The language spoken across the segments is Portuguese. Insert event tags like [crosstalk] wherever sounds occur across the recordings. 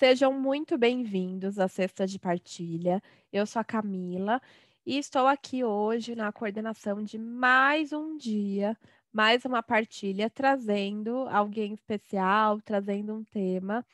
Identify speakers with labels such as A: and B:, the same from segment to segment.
A: Sejam muito bem-vindos à Sexta de Partilha. Eu sou a Camila e estou aqui hoje na coordenação de mais um dia, mais uma partilha, trazendo alguém especial, trazendo um tema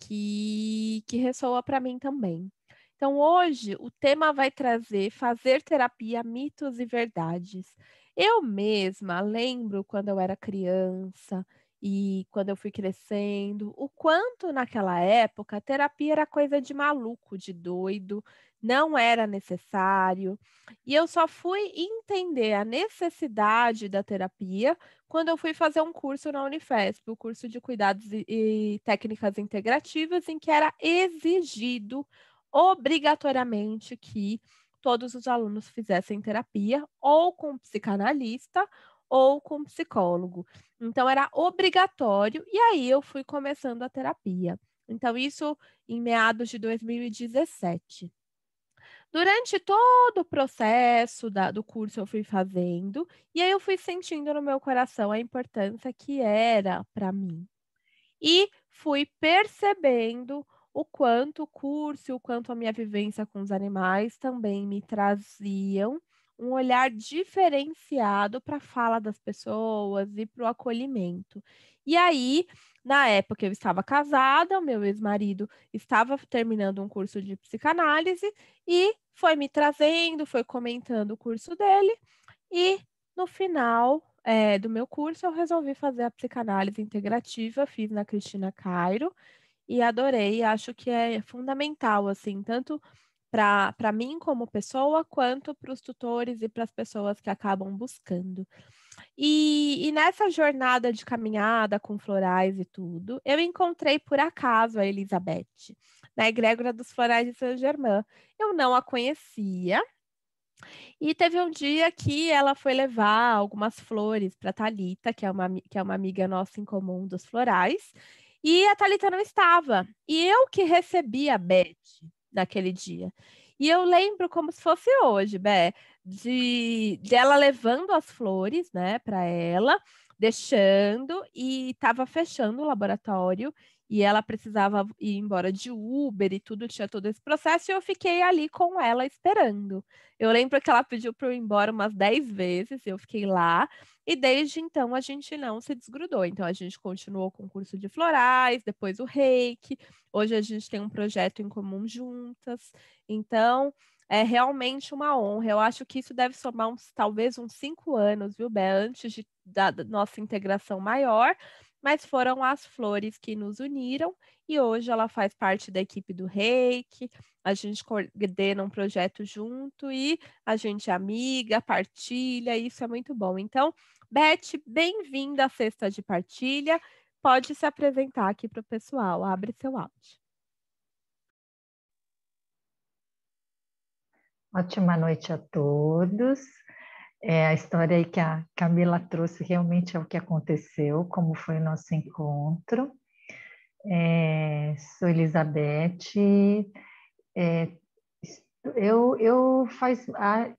A: que, que ressoa para mim também. Então, hoje, o tema vai trazer fazer terapia, mitos e verdades. Eu mesma lembro quando eu era criança e quando eu fui crescendo, o quanto naquela época a terapia era coisa de maluco, de doido, não era necessário. E eu só fui entender a necessidade da terapia quando eu fui fazer um curso na Unifesp, o curso de cuidados e, técnicas integrativas, em que era exigido obrigatoriamente que todos os alunos fizessem terapia ou com psicanalista ou com psicólogo. Então era obrigatório e aí eu fui começando a terapia. Então isso em meados de 2017. Durante todo o processo da, do curso eu fui fazendo e aí eu fui sentindo no meu coração a importância que era para mim. E fui percebendo o quanto o curso, o quanto a minha vivência com os animais também me traziam um olhar diferenciado para a fala das pessoas e para o acolhimento. E aí, na época, eu estava casada, o meu ex-marido estava terminando um curso de psicanálise e foi me trazendo, foi comentando o curso dele, e no final é, do meu curso eu resolvi fazer a psicanálise integrativa, fiz na Cristina Cairo e adorei, acho que é fundamental, assim, tanto para mim como pessoa, quanto para os tutores e para as pessoas que acabam buscando. E, e, nessa jornada de caminhada com florais e tudo, eu encontrei por acaso a Elizabeth, na egrégora dos florais de Saint-Germain. Eu não a conhecia, e teve um dia que ela foi levar algumas flores para Talita, que é uma que é uma amiga nossa em comum dos florais, e a Talita não estava. E eu que recebi a Beth naquele dia. E eu lembro como se fosse hoje, Bé, de dela levando as flores, né, para ela, deixando e estava fechando o laboratório e ela precisava ir embora de Uber e tudo, tinha todo esse processo, e eu fiquei ali com ela esperando. Eu lembro que ela pediu para eu ir embora umas 10 vezes, eu fiquei lá, e desde então a gente não se desgrudou. Então a gente continuou com o curso de florais, depois o reiki, hoje a gente tem um projeto em comum juntas. Então é realmente uma honra. Eu acho que isso deve somar uns, talvez uns cinco anos, viu, Bé, antes de, da, da nossa integração maior mas foram as flores que nos uniram e hoje ela faz parte da equipe do Reiki. A gente coordena um projeto junto e a gente é amiga, partilha, isso é muito bom. Então, Beth, bem-vinda à Sexta de Partilha. Pode se apresentar aqui para o pessoal. Abre seu áudio.
B: Ótima noite a todos. É, a história aí que a Camila trouxe realmente é o que aconteceu, como foi o nosso encontro. É, sou Elizabeth, é, eu, eu faz a,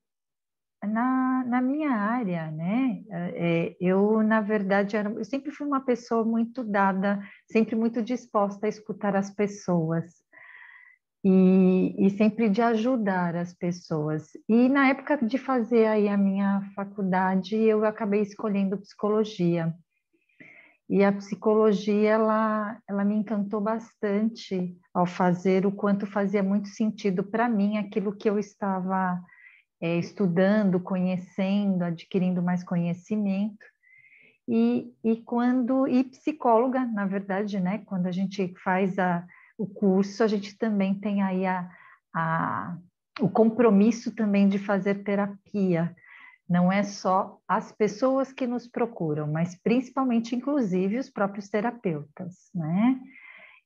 B: na, na minha área, né? É, eu na verdade era, eu sempre fui uma pessoa muito dada, sempre muito disposta a escutar as pessoas e, e, sempre de ajudar as pessoas. E na época de fazer aí a minha faculdade, eu acabei escolhendo psicologia. E a psicologia, ela, ela me encantou bastante ao fazer, o quanto fazia muito sentido para mim aquilo que eu estava é, estudando, conhecendo, adquirindo mais conhecimento. E, e quando, e psicóloga, na verdade, né, quando a gente faz a, o curso, a gente também tem aí a, a, o compromisso também de fazer terapia. Não é só as pessoas que nos procuram, mas principalmente, inclusive, os próprios terapeutas, né?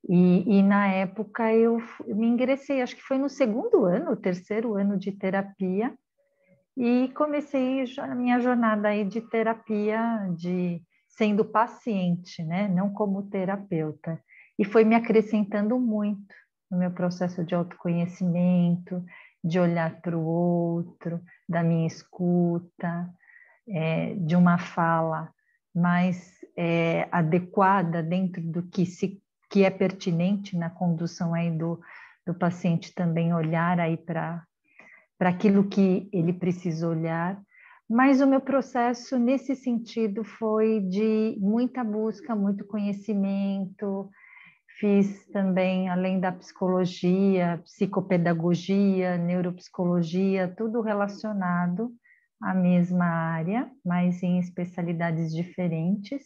B: E, e na época eu me ingressei, acho que foi no segundo ano, terceiro ano de terapia, e comecei a minha jornada aí de terapia, de sendo paciente, né? Não como terapeuta e foi me acrescentando muito no meu processo de autoconhecimento, de olhar para o outro, da minha escuta, é, de uma fala mais é, adequada dentro do que se que é pertinente na condução aí do, do paciente também olhar aí para aquilo que ele precisa olhar. Mas o meu processo nesse sentido foi de muita busca, muito conhecimento. Fiz também, além da psicologia, psicopedagogia, neuropsicologia, tudo relacionado à mesma área, mas em especialidades diferentes.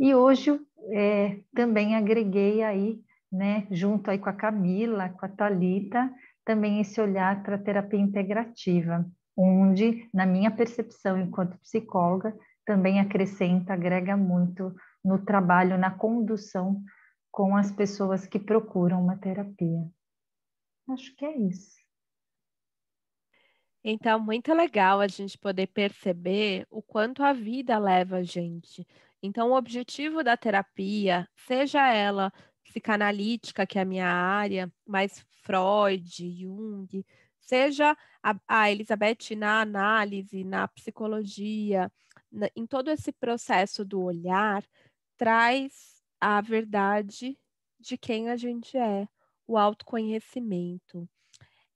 B: E hoje é, também agreguei aí, né, junto aí com a Camila, com a Talita, também esse olhar para a terapia integrativa, onde, na minha percepção enquanto psicóloga, também acrescenta, agrega muito no trabalho, na condução com as pessoas que procuram uma terapia. Acho que é isso.
A: Então, muito legal a gente poder perceber o quanto a vida leva a gente. Então, o objetivo da terapia, seja ela psicanalítica, que é a minha área, mais Freud, Jung, seja a, a Elizabeth na análise, na psicologia, na, em todo esse processo do olhar, traz a verdade de quem a gente é, o autoconhecimento.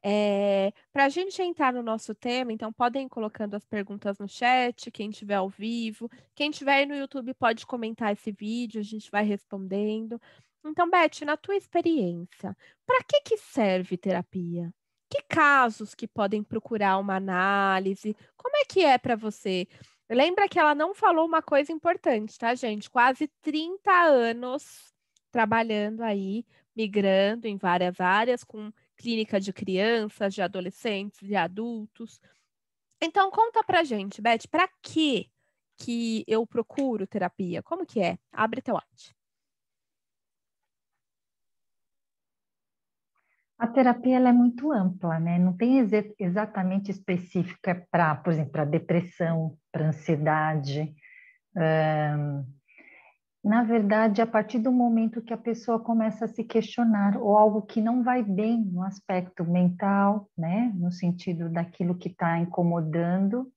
A: É, Para a gente entrar no nosso tema, então podem ir colocando as perguntas no chat, quem estiver ao vivo. Quem estiver no YouTube pode comentar esse vídeo, a gente vai respondendo. Então, Beth, na tua experiência, para que, que serve terapia? Que casos que podem procurar uma análise? Como é que é para você? Lembra que ela não falou uma coisa importante, tá, gente? Quase 30 anos trabalhando aí, migrando em várias áreas, com clínica de crianças, de adolescentes, de adultos. Então, conta pra gente, Beth, para que que eu procuro terapia? Como que é? Abre teu arte.
B: A terapia ela é muito ampla, né? Não tem ex exatamente específica para, por exemplo, para depressão, para ansiedade. Na verdade, a partir do momento que a pessoa começa a se questionar ou algo que não vai bem no aspecto mental, né, no sentido daquilo que está incomodando,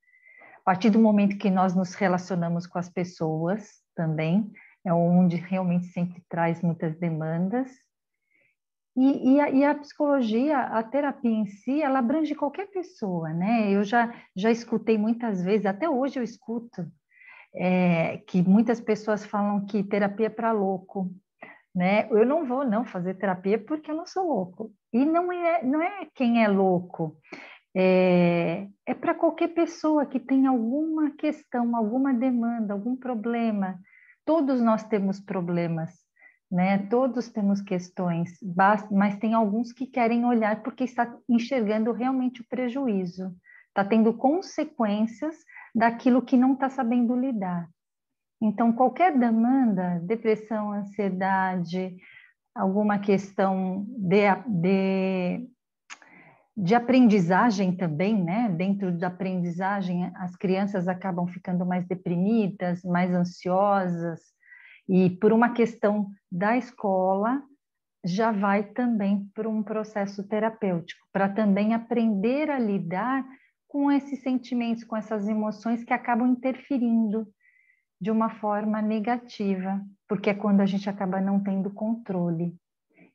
B: a partir do momento que nós nos relacionamos com as pessoas também, é onde realmente sempre traz muitas demandas. E, e, a, e, a, psicologia, a terapia em si, ela abrange qualquer pessoa, né? Eu já, já escutei muitas vezes, até hoje eu escuto, é, que muitas pessoas falam que terapia é para louco, né? Eu não vou não fazer terapia porque eu não sou louco. E não é, não é quem é louco, é, é para qualquer pessoa que tem alguma questão, alguma demanda, algum problema. Todos nós temos problemas, né? Todos temos questões, mas tem alguns que querem olhar porque está enxergando realmente o prejuízo, está tendo consequências daquilo que não está sabendo lidar. Então, qualquer demanda, depressão, ansiedade, alguma questão de, de, de aprendizagem também, né? Dentro da aprendizagem, as crianças acabam ficando mais deprimidas, mais ansiosas, e por uma questão da escola, já vai também para um processo terapêutico, para também aprender a lidar com esses sentimentos, com essas emoções que acabam interferindo de uma forma negativa, porque é quando a gente acaba não tendo controle.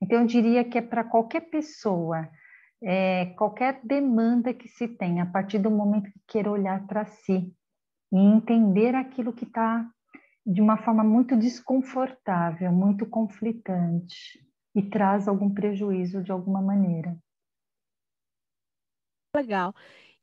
B: Então, eu diria que é para qualquer pessoa, é, qualquer demanda que se tem, a partir do momento que queira olhar para si e entender aquilo que está de uma forma muito desconfortável, muito conflitante e traz algum prejuízo de alguma maneira.
A: Legal.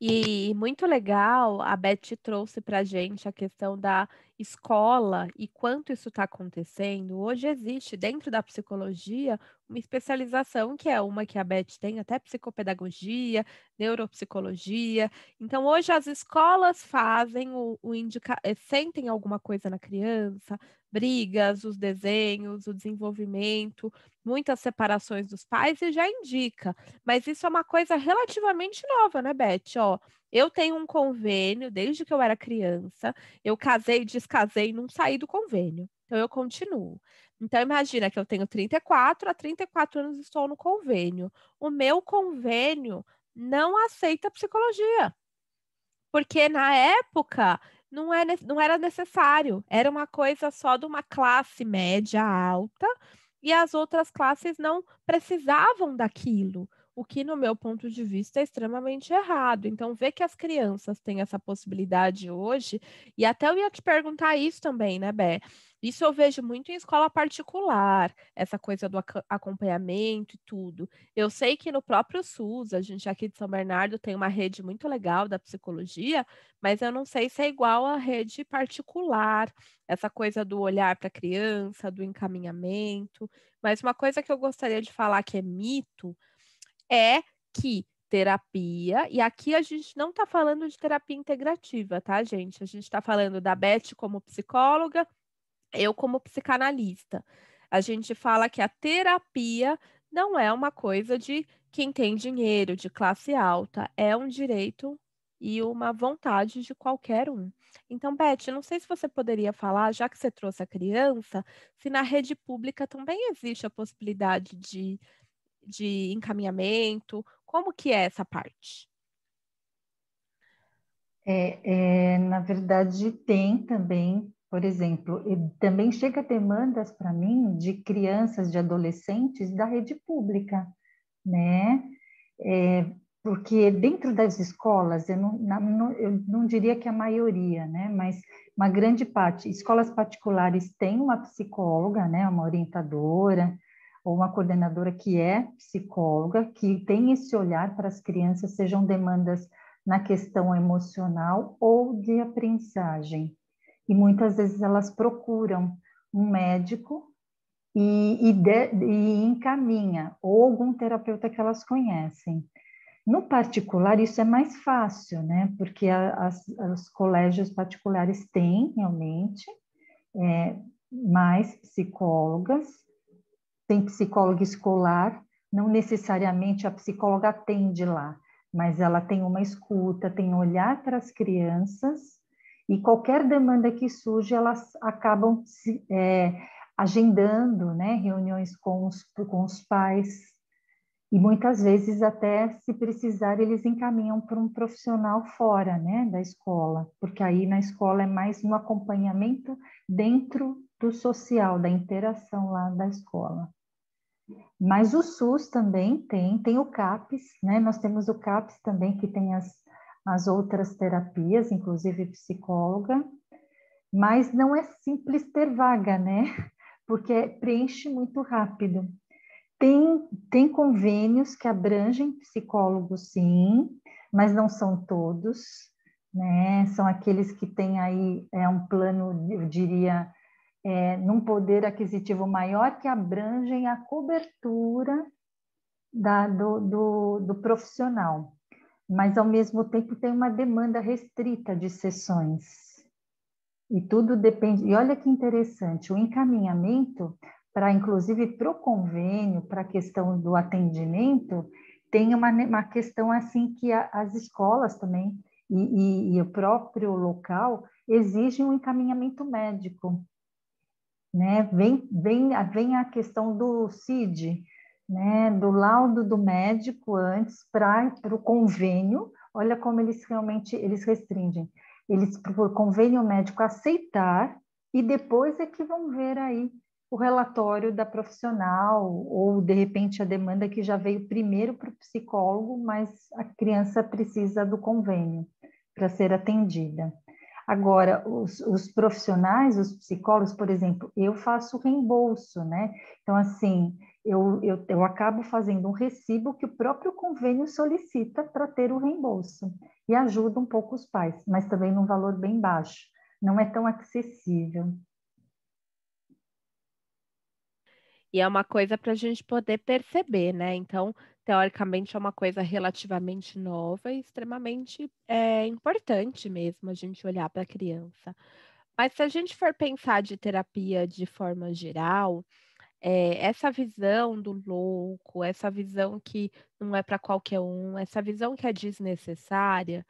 A: E muito legal, a Beth trouxe para a gente a questão da escola e quanto isso está acontecendo. Hoje existe dentro da psicologia uma especialização que é uma que a Beth tem, até psicopedagogia, neuropsicologia. Então, hoje as escolas fazem o, o indica... Eh, sentem alguma coisa na criança, brigas, os desenhos, o desenvolvimento, muitas separações dos pais e já indica. Mas isso é uma coisa relativamente nova, né, Beth? Ó, eu tenho um convênio desde que eu era criança. Eu casei, descasei, não saí do convênio. Então eu continuo. Então imagina que eu tenho 34, há 34 anos estou no convênio. O meu convênio não aceita psicologia. Porque na época não, é, não era necessário, era uma coisa só de uma classe média alta e as outras classes não precisavam daquilo o que, no meu ponto de vista, é extremamente errado. Então, ver que as crianças têm essa possibilidade hoje, e até eu ia te perguntar isso também, né, Bé? Isso eu vejo muito em escola particular, essa coisa do acompanhamento e tudo. Eu sei que no próprio SUS, a gente aqui de São Bernardo tem uma rede muito legal da psicologia, mas eu não sei se é igual à rede particular, essa coisa do olhar para a criança, do encaminhamento. Mas uma coisa que eu gostaria de falar que é mito é que terapia, e aqui a gente não está falando de terapia integrativa, tá, gente? A gente está falando da Beth como psicóloga, eu como psicanalista. A gente fala que a terapia não é uma coisa de quem tem dinheiro, de classe alta, é um direito e uma vontade de qualquer um. Então, Beth, não sei se você poderia falar, já que você trouxe a criança, se na rede pública também existe a possibilidade de de encaminhamento? Como que é essa parte?
B: É, é, na verdade, tem também, por exemplo, também chega demandas para mim de crianças, de adolescentes da rede pública, né? É, porque dentro das escolas, eu não, não, eu não diria que a maioria, né? Mas uma grande parte, escolas particulares têm uma psicóloga, né? Uma orientadora, ou uma coordenadora que é psicóloga, que tem esse olhar para as crianças, sejam demandas na questão emocional ou de aprendizagem. E muitas vezes elas procuram um médico e, e, de, e encaminha, ou algum terapeuta que elas conhecem. No particular, isso é mais fácil, né? Porque a, as, os colégios particulares têm realmente é, mais psicólogas tem psicóloga escolar, não necessariamente a psicóloga atende lá, mas ela tem uma escuta, tem um olhar para as crianças e qualquer demanda que surge, elas acabam é, agendando né, reuniões com os, com os pais e muitas vezes até se precisar eles encaminham para um profissional fora né, da escola, porque aí na escola é mais um acompanhamento dentro do social, da interação lá da escola. Mas o SUS também tem, tem o CAPES, né? Nós temos o CAPES também, que tem as, as outras terapias, inclusive psicóloga, mas não é simples ter vaga, né? [laughs] Porque preenche muito rápido. Tem, tem convênios que abrangem psicólogos, sim, mas não são todos, né? São aqueles que têm aí é um plano, eu diria, é, num poder aquisitivo maior que abrangem a cobertura da, do, do, do profissional, mas ao mesmo tempo tem uma demanda restrita de sessões. E tudo depende. E olha que interessante, o encaminhamento para, inclusive, para o convênio, para a questão do atendimento, tem uma, uma questão assim que a, as escolas também e, e, e, o próprio local exigem um encaminhamento médico né? Vem, vem, vem a questão do CID, né? Do laudo do médico antes para o convênio. Olha como eles realmente eles restringem. Eles o convênio médico aceitar e depois é que vão ver aí o relatório da profissional ou de repente a demanda que já veio primeiro para o psicólogo, mas a criança precisa do convênio para ser atendida. Agora, os, os, profissionais, os psicólogos, por exemplo, eu faço reembolso, né? Então, assim, eu, eu, eu acabo fazendo um recibo que o próprio convênio solicita para ter o reembolso. E ajuda um pouco os pais, mas também num valor bem baixo. Não é tão acessível.
A: E é uma coisa para a gente poder perceber, né? Então, teoricamente, é uma coisa relativamente nova e extremamente é, importante mesmo a gente olhar para a criança. Mas se a gente for pensar de terapia de forma geral, é, essa visão do louco, essa visão que não é para qualquer um, essa visão que é desnecessária,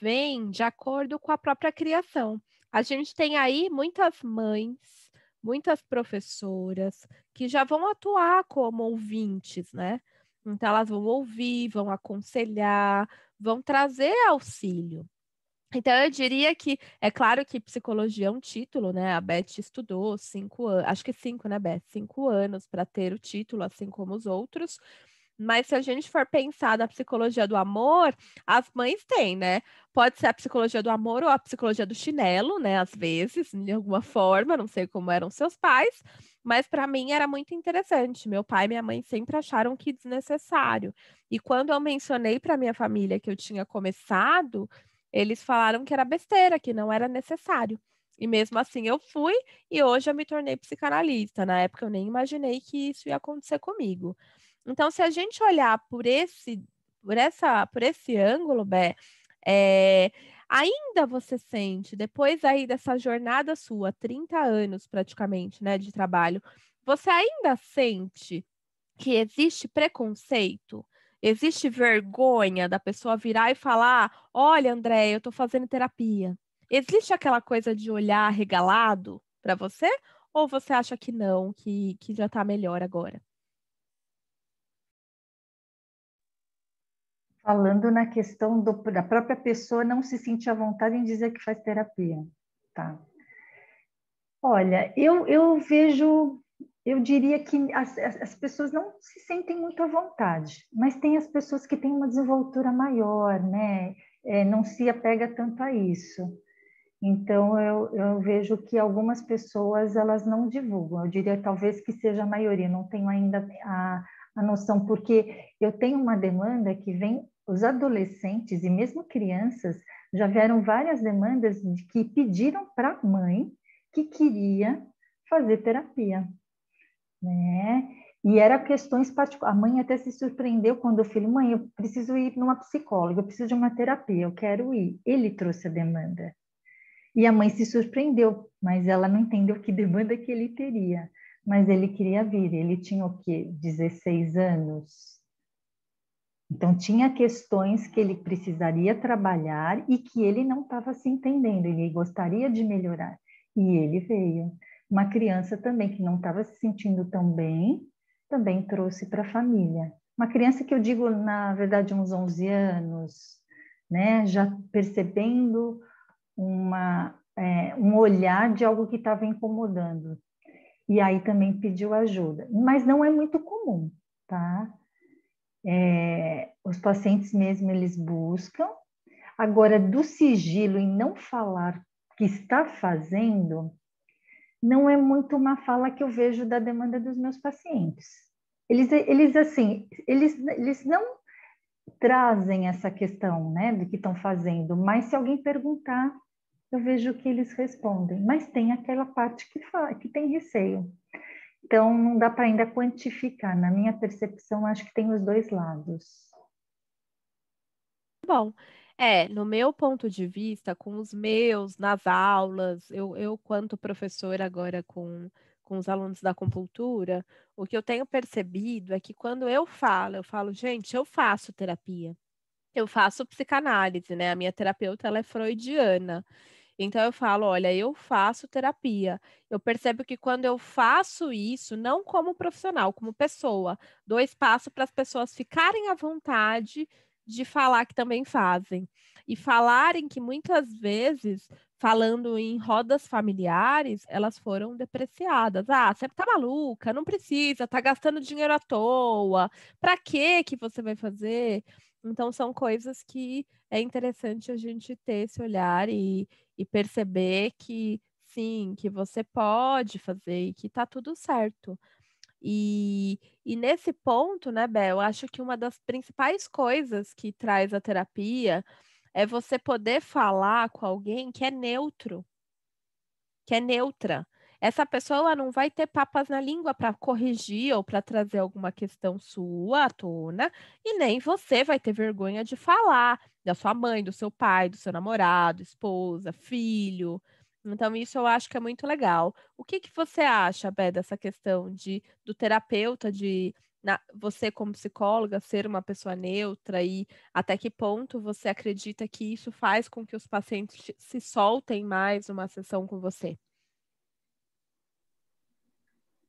A: vem de acordo com a própria criação. A gente tem aí muitas mães muitas professoras que já vão atuar como ouvintes, né? Então, elas vão ouvir, vão aconselhar, vão trazer auxílio. Então, eu diria que é claro que psicologia é um título, né? A Beth estudou cinco anos, acho que cinco, né, Beth? Cinco anos para ter o título, assim como os outros. Mas se a gente for pensar na psicologia do amor, as mães têm, né? Pode ser a psicologia do amor ou a psicologia do chinelo, né? Às vezes, de alguma forma, não sei como eram seus pais, mas para mim era muito interessante. Meu pai e minha mãe sempre acharam que desnecessário. E quando eu mencionei para minha família que eu tinha começado, eles falaram que era besteira, que não era necessário. E mesmo assim eu fui e hoje eu me tornei psicanalista. Na época eu nem imaginei que isso ia acontecer comigo. Então, se a gente olhar por esse, por essa, por esse ângulo, Bé, é, ainda você sente, depois aí dessa jornada sua, 30 anos praticamente, né, de trabalho, você ainda sente que existe preconceito? Existe vergonha da pessoa virar e falar: Olha, André, eu estou fazendo terapia. Existe aquela coisa de olhar regalado para você? Ou você acha que não, que, que já está melhor agora?
B: Falando na questão do, da própria pessoa não se sentir à vontade em dizer que faz terapia, tá? Olha, eu, eu vejo eu diria que as, as, pessoas não se sentem muito à vontade, mas tem as pessoas que têm uma desenvoltura maior, né? É, não se apega tanto a isso. Então, eu, eu, vejo que algumas pessoas, elas não divulgam. Eu diria talvez que seja a maioria, não tenho ainda a, a noção, porque eu tenho uma demanda que vem, os adolescentes e mesmo crianças, já vieram várias demandas de que pediram para a mãe que queria fazer terapia né? E era questões particulares. A mãe até se surpreendeu quando eu falei, mãe, eu preciso ir numa psicóloga, eu preciso de uma terapia, eu quero ir. Ele trouxe a demanda. E a mãe se surpreendeu, mas ela não entendeu que demanda que ele teria. Mas ele queria vir, ele tinha o quê? 16 anos. Então, tinha questões que ele precisaria trabalhar e que ele não estava se entendendo, ele gostaria de melhorar. E ele veio. Uma criança também que não estava se sentindo tão bem, também trouxe para a família. Uma criança que eu digo, na verdade, uns 11 anos, né, já percebendo uma, é, um olhar de algo que estava incomodando. E aí também pediu ajuda. Mas não é muito comum, tá? É, os pacientes mesmo, eles buscam. Agora, do sigilo em não falar que está fazendo, não é muito uma fala que eu vejo da demanda dos meus pacientes. Eles, eles assim, eles, eles não trazem essa questão, né, do que estão fazendo, mas se alguém perguntar, eu vejo que eles respondem. Mas tem aquela parte que, fala, que tem receio. Então, não dá para ainda quantificar. Na minha percepção, acho que tem os dois lados.
A: Bom, é, no meu ponto de vista, com os meus, nas aulas, eu, eu quanto professora agora com, com os alunos da compultura, o que eu tenho percebido é que quando eu falo, eu falo, gente, eu faço terapia, eu faço psicanálise, né? A minha terapeuta, ela é freudiana. Então eu falo, olha, eu faço terapia. Eu percebo que quando eu faço isso, não como profissional, como pessoa, dou espaço para as pessoas ficarem à vontade de falar que também fazem. E falarem que muitas vezes, falando em rodas familiares, elas foram depreciadas. Ah, você tá maluca, não precisa, tá gastando dinheiro à toa. Para que que você vai fazer? Então são coisas que é interessante a gente ter esse olhar e, e perceber que sim, que você pode fazer e que tá tudo certo. E, e nesse ponto, né, Bel, eu acho que uma das principais coisas que traz a terapia é você poder falar com alguém que é neutro, que é neutra. Essa pessoa não vai ter papas na língua para corrigir ou para trazer alguma questão sua à tona, e nem você vai ter vergonha de falar da sua mãe, do seu pai, do seu namorado, esposa, filho. Então, isso eu acho que é muito legal. O que, que você acha, Bé, dessa questão de, do terapeuta, de na, você como psicóloga ser uma pessoa neutra e até que ponto você acredita que isso faz com que os pacientes se soltem mais numa sessão com você?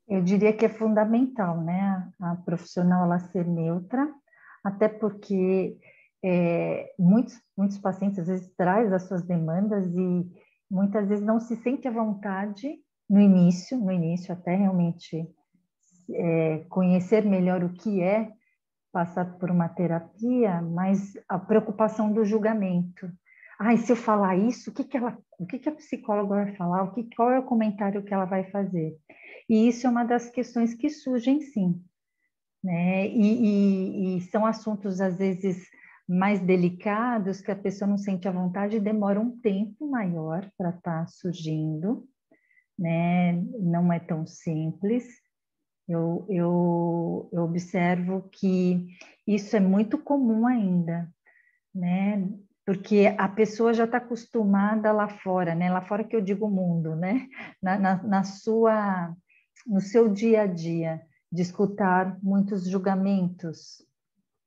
B: Eu diria que é fundamental, né, a profissional ela ser neutra, até porque é, muitos, muitos pacientes às vezes traz as suas demandas e muitas vezes não se sente à vontade no início, no início até realmente é, conhecer melhor o que é passar por uma terapia, mas a preocupação do julgamento. Ai, se eu falar isso, o que, que, ela, o que, que a psicóloga vai falar? O que, qual é o comentário que ela vai fazer? E isso é uma das questões que surgem, sim. Né? E, e, e são assuntos, às vezes, mais delicados, que a pessoa não sente a vontade e demora um tempo maior para estar tá surgindo, né? Não é tão simples. Eu, eu, eu observo que isso é muito comum ainda, né? Porque a pessoa já está acostumada lá fora, né? Lá fora que eu digo mundo, né? Na, na, na sua, no seu dia a dia, de escutar muitos julgamentos,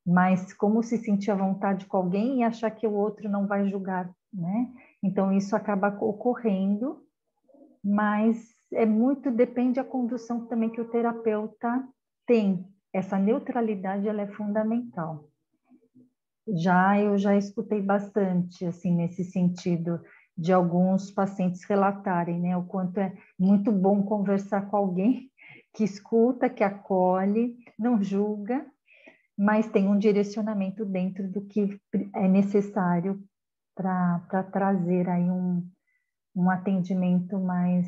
B: mas como se sentir à vontade com alguém e achar que o outro não vai julgar, né? Então isso acaba ocorrendo, mas é muito depende da condução também que o terapeuta tem. Essa neutralidade ela é fundamental. Já eu já escutei bastante assim nesse sentido de alguns pacientes relatarem, né, o quanto é muito bom conversar com alguém [laughs] que escuta, que acolhe, não julga, mas tem um direcionamento dentro do que é necessário para trazer aí um, um atendimento mais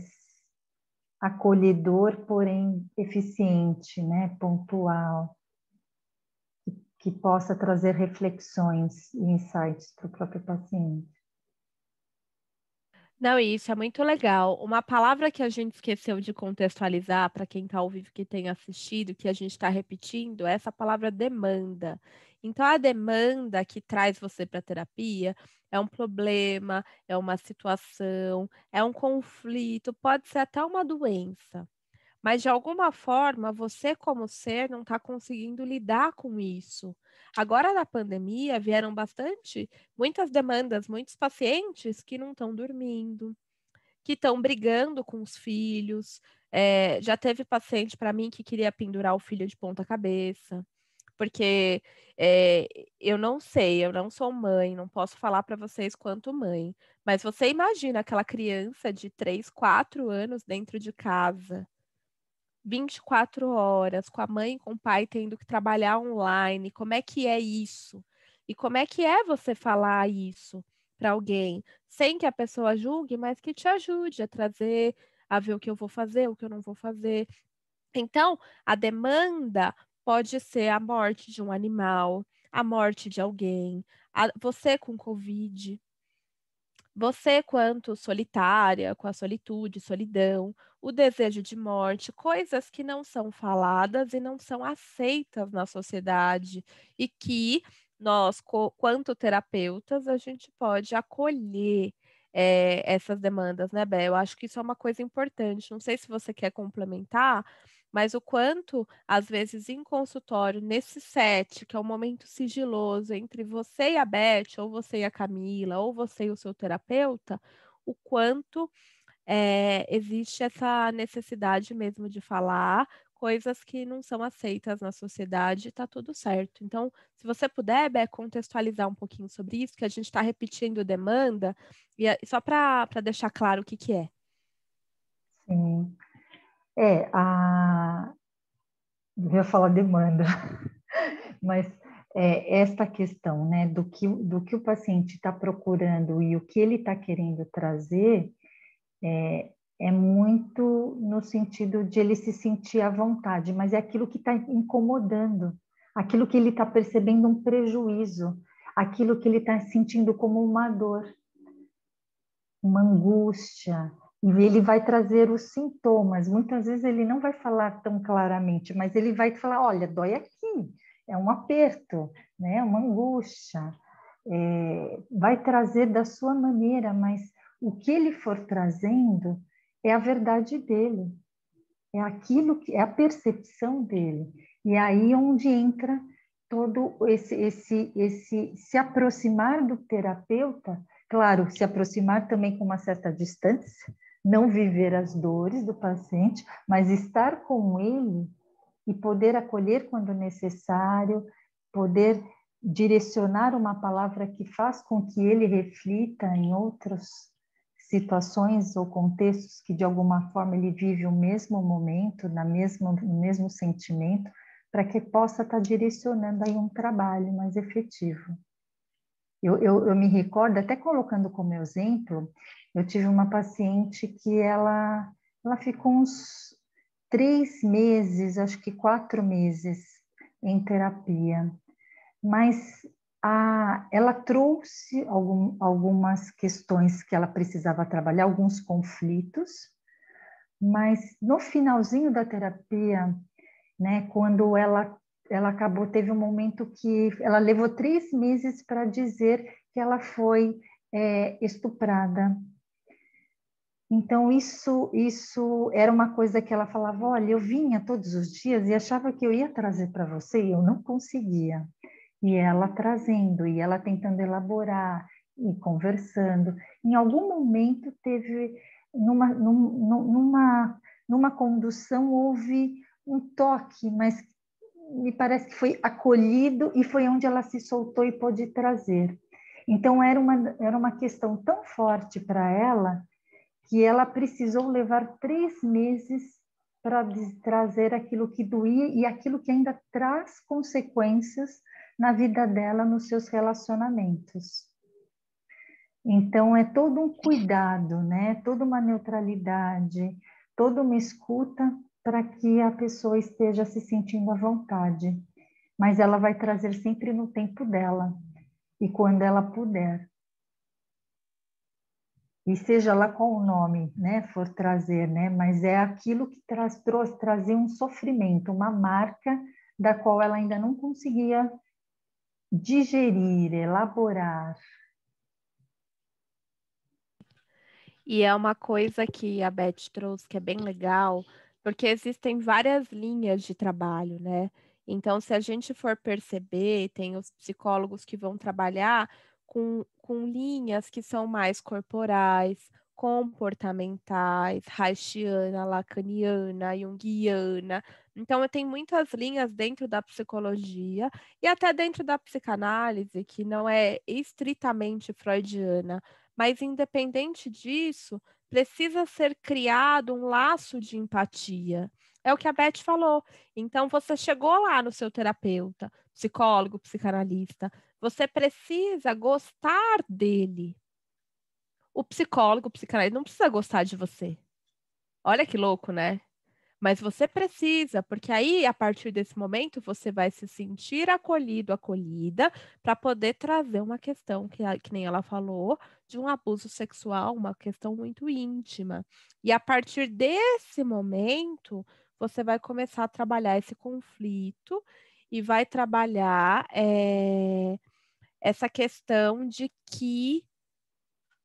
B: acolhedor, porém eficiente, né, pontual, que, que possa trazer reflexões e insights para o próprio paciente.
A: Não, isso é muito legal. Uma palavra que a gente esqueceu de contextualizar para quem está ao vivo que tem assistido, que a gente está repetindo, é essa palavra demanda. Então, a demanda que traz você para a terapia é um problema, é uma situação, é um conflito, pode ser até uma doença. Mas de alguma forma, você como ser não está conseguindo lidar com isso. Agora na pandemia vieram bastante, muitas demandas, muitos pacientes que não estão dormindo, que estão brigando com os filhos. É, já teve paciente para mim que queria pendurar o filho de ponta cabeça porque é, eu não sei, eu não sou mãe, não posso falar para vocês quanto mãe, mas você imagina aquela criança de 3, 4 anos dentro de casa, 24 horas, com a mãe e com o pai tendo que trabalhar online, como é que é isso? E como é que é você falar isso para alguém, sem que a pessoa julgue, mas que te ajude a trazer, a ver o que eu vou fazer, o que eu não vou fazer. Então, a demanda Pode ser a morte de um animal, a morte de alguém, a, você com Covid, você quanto solitária, com a solitude, solidão, o desejo de morte, coisas que não são faladas e não são aceitas na sociedade e que nós, quanto terapeutas, a gente pode acolher é, essas demandas, né, Bé? Eu acho que isso é uma coisa importante. Não sei se você quer complementar, mas o quanto, às vezes, em consultório, nesse set, que é um momento sigiloso entre você e a Beth, ou você e a Camila, ou você e o seu terapeuta, o quanto é, existe essa necessidade mesmo de falar coisas que não são aceitas na sociedade, está tudo certo. Então, se você puder, Bé, contextualizar um pouquinho sobre isso, que a gente está repetindo demanda, e só para deixar claro o que, que é.
B: Sim. É, a... eu ia falar demanda, [laughs] mas é, esta questão né, do, que, do que o paciente está procurando e o que ele está querendo trazer é, é muito no sentido de ele se sentir à vontade, mas é aquilo que está incomodando, aquilo que ele está percebendo um prejuízo, aquilo que ele está sentindo como uma dor, uma angústia, e ele vai trazer os sintomas. Muitas vezes ele não vai falar tão claramente, mas ele vai falar: olha, dói aqui, é um aperto, né? uma angústia. É, vai trazer da sua maneira, mas o que ele for trazendo é a verdade dele, é aquilo que é a percepção dele. E aí é onde entra todo esse esse esse se aproximar do terapeuta, claro, se aproximar também com uma certa distância, não viver as dores do paciente, mas estar com ele e poder acolher quando necessário, poder direcionar uma palavra que faz com que ele reflita em outras situações ou contextos que de alguma forma ele vive o mesmo momento, na mesma, mesmo sentimento, para que possa estar direcionando aí um trabalho mais efetivo. Eu, eu, eu, me recordo, até colocando como exemplo, eu tive uma paciente que ela, ela ficou uns três meses, acho que quatro meses em terapia, mas a, ela trouxe algum, algumas questões que ela precisava trabalhar, alguns conflitos, mas no finalzinho da terapia, né, quando ela ela acabou teve um momento que ela levou três meses para dizer que ela foi é, estuprada então, isso, isso era uma coisa que ela falava: olha, eu vinha todos os dias e achava que eu ia trazer para você e eu não conseguia. E ela trazendo, e ela tentando elaborar, e conversando. Em algum momento teve, numa, numa, numa condução, houve um toque, mas me parece que foi acolhido e foi onde ela se soltou e pôde trazer. Então, era uma, era uma questão tão forte para ela que ela precisou levar três meses para trazer aquilo que doía e aquilo que ainda traz consequências na vida dela, nos seus relacionamentos. Então, é todo um cuidado, né? toda uma neutralidade, toda uma escuta para que a pessoa esteja se sentindo à vontade. Mas ela vai trazer sempre no tempo dela e quando ela puder e seja lá qual o nome né, for trazer, né, mas é aquilo que traz, trouxe, trazer um sofrimento, uma marca da qual ela ainda não conseguia digerir, elaborar.
A: E é uma coisa que a Beth trouxe que é bem legal, porque existem várias linhas de trabalho, né? Então, se a gente for perceber, tem os psicólogos que vão trabalhar com, com linhas que são mais corporais, comportamentais, haitiana, lacaniana, junguiana. Então, tem muitas linhas dentro da psicologia e até dentro da psicanálise, que não é estritamente freudiana, mas independente disso, precisa ser criado um laço de empatia. É o que a Beth falou. Então, você chegou lá no seu terapeuta, psicólogo, psicanalista, você precisa gostar dele. O psicólogo, o psicanalista não precisa gostar de você. Olha que louco, né? Mas você precisa, porque aí, a partir desse momento, você vai se sentir acolhido, acolhida, para poder trazer uma questão, que, que nem ela falou, de um abuso sexual, uma questão muito íntima. E a partir desse momento, você vai começar a trabalhar esse conflito e vai trabalhar é, essa questão de que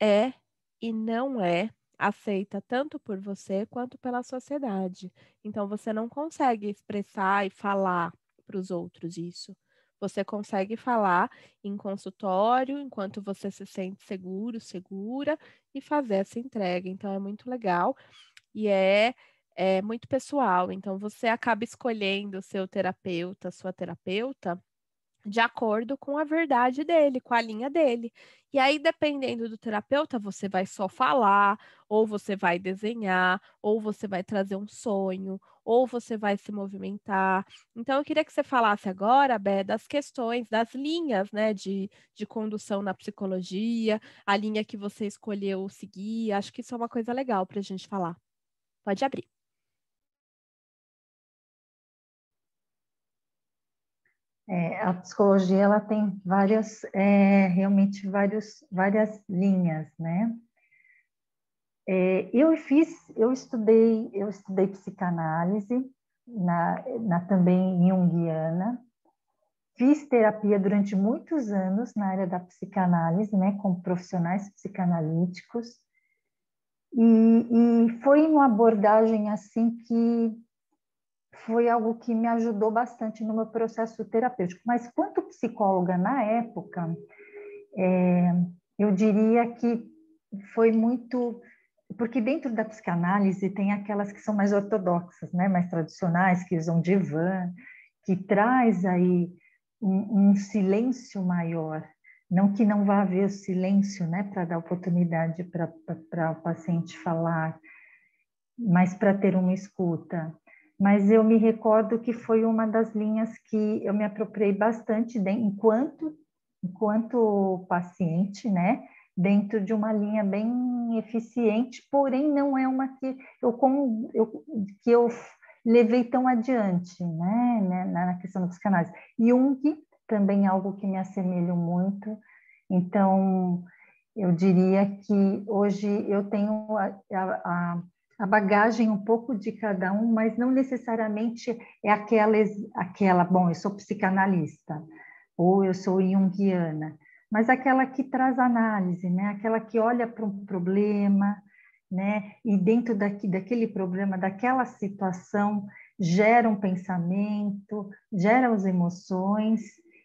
A: é e não é aceita tanto por você quanto pela sociedade. Então você não consegue expressar e falar para os outros isso. Você consegue falar em consultório enquanto você se sente seguro, segura e fazer essa entrega. Então é muito legal e é, é muito pessoal. Então você acaba escolhendo o seu terapeuta, sua terapeuta, de acordo com a verdade dele, com a linha dele. E aí, dependendo do terapeuta, você vai só falar, ou você vai desenhar, ou você vai trazer um sonho, ou você vai se movimentar. Então, eu queria que você falasse agora, Bé, das questões, das linhas né, de, de condução na psicologia, a linha que você escolheu seguir. Acho que isso é uma coisa legal para a gente falar. Pode abrir.
B: É, a psicologia ela tem várias, é, realmente vários, várias linhas, né? É, eu fiz, eu estudei, eu estudei psicanálise na, na também junguiana, fiz terapia durante muitos anos na área da psicanálise, né, com profissionais psicanalíticos, e, e foi uma abordagem assim que foi algo que me ajudou bastante no meu processo terapêutico. Mas quanto psicóloga na época, é, eu diria que foi muito porque dentro da psicanálise tem aquelas que são mais ortodoxas, né, mais tradicionais, que usam divã, que traz aí um, um silêncio maior. Não que não vá haver silêncio, né, para dar oportunidade para o paciente falar, mas para ter uma escuta. Mas eu me recordo que foi uma das linhas que eu me apropriei bastante de, enquanto enquanto paciente, né, dentro de uma linha bem eficiente, porém não é uma que eu, eu que eu levei tão adiante, né, né na questão da psicanálise. Jung também é algo que me assemelho muito, então eu diria que hoje eu tenho a, a, a bagagem um pouco de cada um, mas não necessariamente é aquela, aquela, bom, eu sou psicanalista, ou eu sou junguiana, mas aquela que traz análise, né? aquela que olha para um problema, né? e dentro daqui, daquele problema, daquela situação, gera um pensamento, gera as emoções,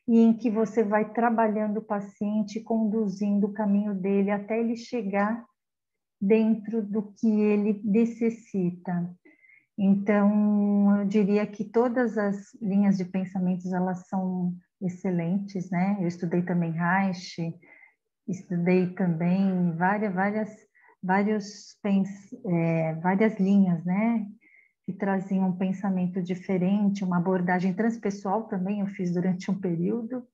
B: e em que você vai trabalhando o paciente, conduzindo o caminho dele até ele chegar dentro do que ele necessita. Então, eu diria que todas as linhas de pensamentos elas são excelentes, né? Eu estudei também Reich, estudei também várias, várias, vários, é, várias linhas, né? Que traziam um pensamento diferente, uma abordagem transpessoal também eu fiz durante um período,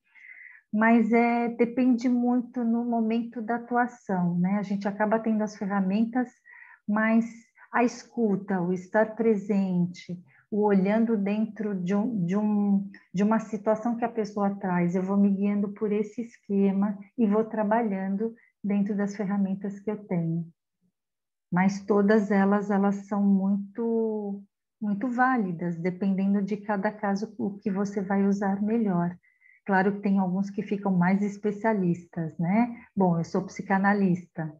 B: mas é, depende muito no momento da atuação, né? A gente acaba tendo as ferramentas, mas a escuta, o estar presente, o olhando dentro de, um, de, um, de uma situação que a pessoa traz, eu vou me guiando por esse esquema e vou trabalhando dentro das ferramentas que eu tenho. Mas todas elas, elas são muito, muito válidas, dependendo de cada caso, o que você vai usar melhor. Claro que tem alguns que ficam mais especialistas, né? Bom, eu sou psicanalista,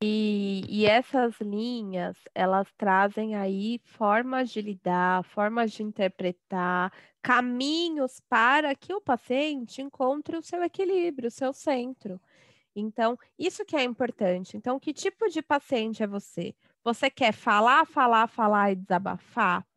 A: E, e, essas linhas, elas trazem aí formas de lidar, formas de interpretar, caminhos para que o paciente encontre o seu equilíbrio, o seu centro. Então, isso que é importante. Então, que tipo de paciente é você? Você quer falar, falar, falar e desabafar?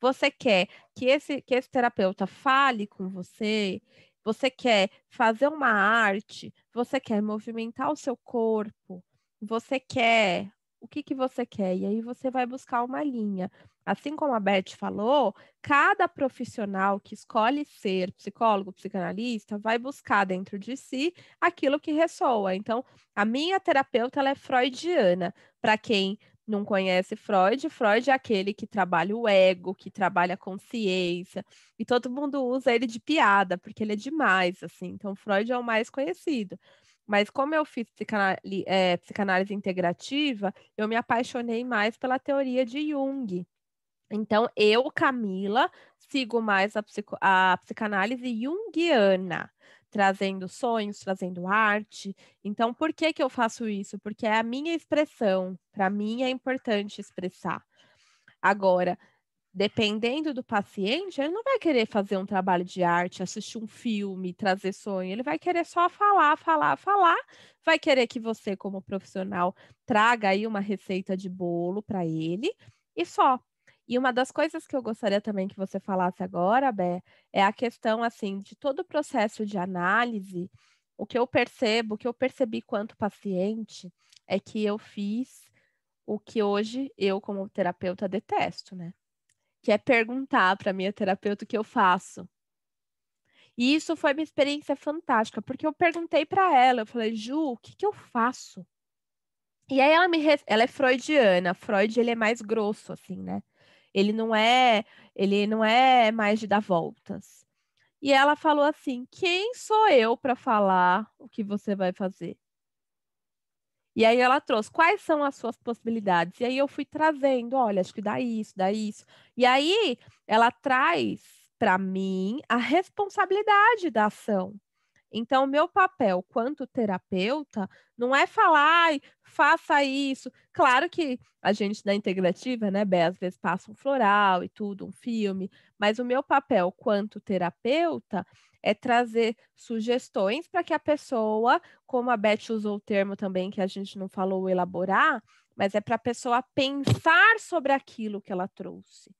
A: Você quer que esse, que esse terapeuta fale com você? Você quer fazer uma arte? Você quer movimentar o seu corpo? Você quer o que, que você quer? E aí você vai buscar uma linha. Assim como a Beth falou, cada profissional que escolhe ser psicólogo, psicanalista, vai buscar dentro de si aquilo que ressoa. Então, a minha terapeuta ela é freudiana. Para quem não conhece Freud, Freud é aquele que trabalha o ego, que trabalha a consciência, e todo mundo usa ele de piada, porque ele é demais, assim. Então, Freud é o mais conhecido. Mas como eu fiz psicanálise, é, psicanálise integrativa, eu me apaixonei mais pela teoria de Jung. Então, eu, Camila, sigo mais a, psico, a psicanálise junguiana trazendo sonhos, trazendo arte. Então, por que que eu faço isso? Porque é a minha expressão. Para mim é importante expressar. Agora, dependendo do paciente, ele não vai querer fazer um trabalho de arte, assistir um filme, trazer sonho. Ele vai querer só falar, falar, falar. Vai querer que você, como profissional, traga aí uma receita de bolo para ele e só. E uma das coisas que eu gostaria também que você falasse agora, Bé, é a questão assim de todo o processo de análise. O que eu percebo, o que eu percebi quanto paciente, é que eu fiz o que hoje eu, como terapeuta, detesto, né? Que é perguntar para minha terapeuta o que eu faço. E isso foi uma experiência fantástica, porque eu perguntei para ela, eu falei, Ju, o que, que eu faço? E aí ela me, ela é freudiana, Freud ele é mais grosso assim, né? Ele não é, ele não é mais de dar voltas. E ela falou assim: "Quem sou eu para falar o que você vai fazer?" E aí ela trouxe quais são as suas possibilidades. E aí eu fui trazendo, olha, acho que dá isso, dá isso. E aí ela traz para mim a responsabilidade da ação. Então, o meu papel quanto terapeuta não é falar, faça isso. Claro que a gente da integrativa, né, Bé, às vezes passa um floral e tudo, um filme, mas o meu papel quanto terapeuta é trazer sugestões para que a pessoa, como a Beth usou o termo também, que a gente não falou elaborar, mas é para a pessoa pensar sobre aquilo que ela trouxe.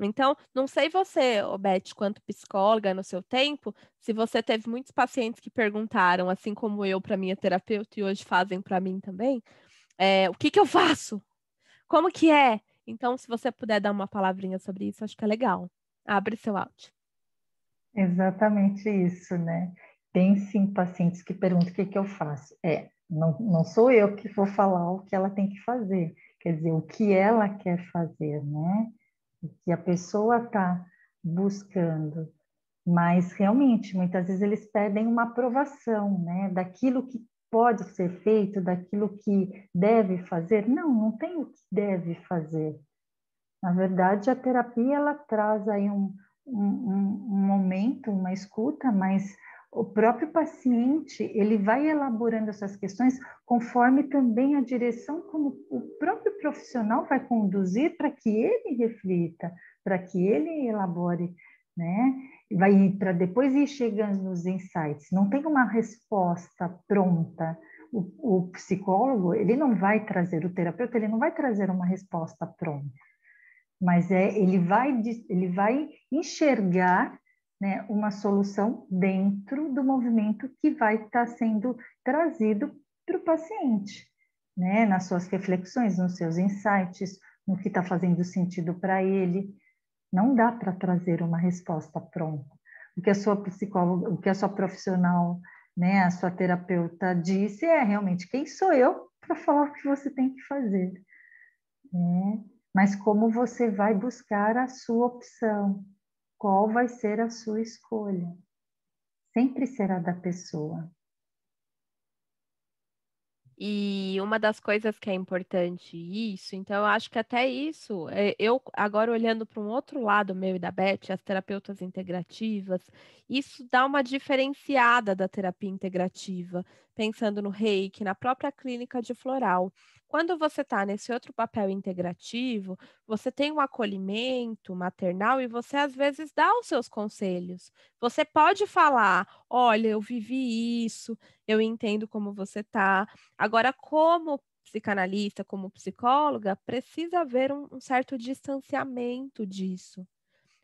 A: Então, não sei você, Beth, quanto psicóloga no seu tempo, se você teve muitos pacientes que perguntaram, assim como eu para minha terapeuta e hoje fazem para mim também, é, o que, que eu faço? Como que é? Então, se você puder dar uma palavrinha sobre isso, acho que é legal. Abre seu áudio.
B: Exatamente isso, né? Tem sim pacientes que perguntam o que, que eu faço. É, não, não sou eu que vou falar o que ela tem que fazer, quer dizer, o que ela quer fazer, né? Que a pessoa está buscando. Mas realmente, muitas vezes eles pedem uma aprovação, né? Daquilo que pode ser feito, daquilo que deve fazer. Não, não tem o que deve fazer. Na verdade, a terapia ela traz aí um, um, um momento, uma escuta, mas o próprio paciente ele vai elaborando essas questões conforme também a direção como o próprio profissional vai conduzir para que ele reflita, para que ele elabore, né? Vai para depois ir chegando nos insights. Não tem uma resposta pronta. O, o psicólogo ele não vai trazer o terapeuta ele não vai trazer uma resposta pronta mas é ele vai ele vai enxergar né, uma solução dentro do movimento que vai estar tá sendo trazido para o paciente, né, nas suas reflexões, nos seus insights, no que está fazendo sentido para ele. Não dá para trazer uma resposta pronta. O que a sua psicóloga, o que a sua profissional, né, a sua terapeuta disse é realmente quem sou eu para falar o que você tem que fazer. Né? mas como você vai buscar a sua opção, qual vai ser a sua escolha. Sempre será da pessoa.
A: E uma das coisas que é importante isso, então eu acho que até isso, é, eu agora olhando para um outro lado meu e da Beth, as terapeutas integrativas, isso dá uma diferenciada da terapia integrativa, pensando no reiki, na própria clínica de floral. Quando você está nesse outro papel integrativo, você tem um acolhimento maternal e você às vezes dá os seus conselhos. Você pode falar: olha, eu vivi isso, eu entendo como você está. Agora, como psicanalista, como psicóloga, precisa haver um, um certo distanciamento disso.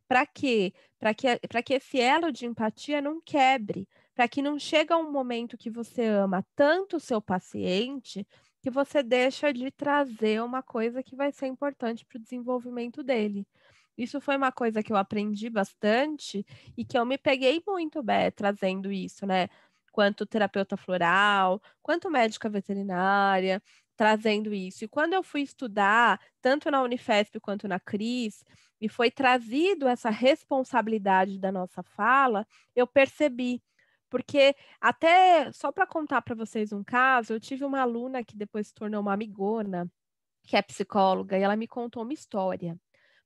A: Para quê? Para que, que esse elo de empatia não quebre, para que não chegue um momento que você ama tanto o seu paciente que você deixa de trazer uma coisa que vai ser importante para o desenvolvimento dele. Isso foi uma coisa que eu aprendi bastante e que eu me peguei muito, Bé, trazendo isso, né? Quanto terapeuta floral, quanto médica veterinária, trazendo isso. E quando eu fui estudar, tanto na Unifesp quanto na CRIS, e foi trazido essa responsabilidade da nossa fala, eu percebi porque até só para contar para vocês um caso, eu tive uma aluna que depois se tornou uma amigona, que é psicóloga, e ela me contou uma história.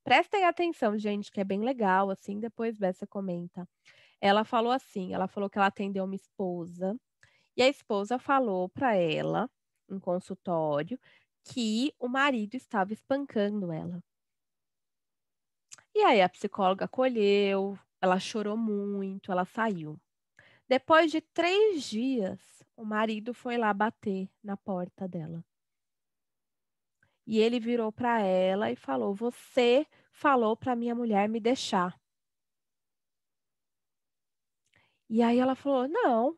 A: Prestem atenção, gente, que é bem legal, assim, depois Bessa comenta. Ela falou assim, ela falou que ela atendeu uma esposa, e a esposa falou para ela, em consultório, que o marido estava espancando ela. E aí a psicóloga acolheu, ela chorou muito, ela saiu. Depois de três dias, o marido foi lá bater na porta dela. E ele virou para ela e falou: Você falou para minha mulher me deixar. E aí ela falou: Não.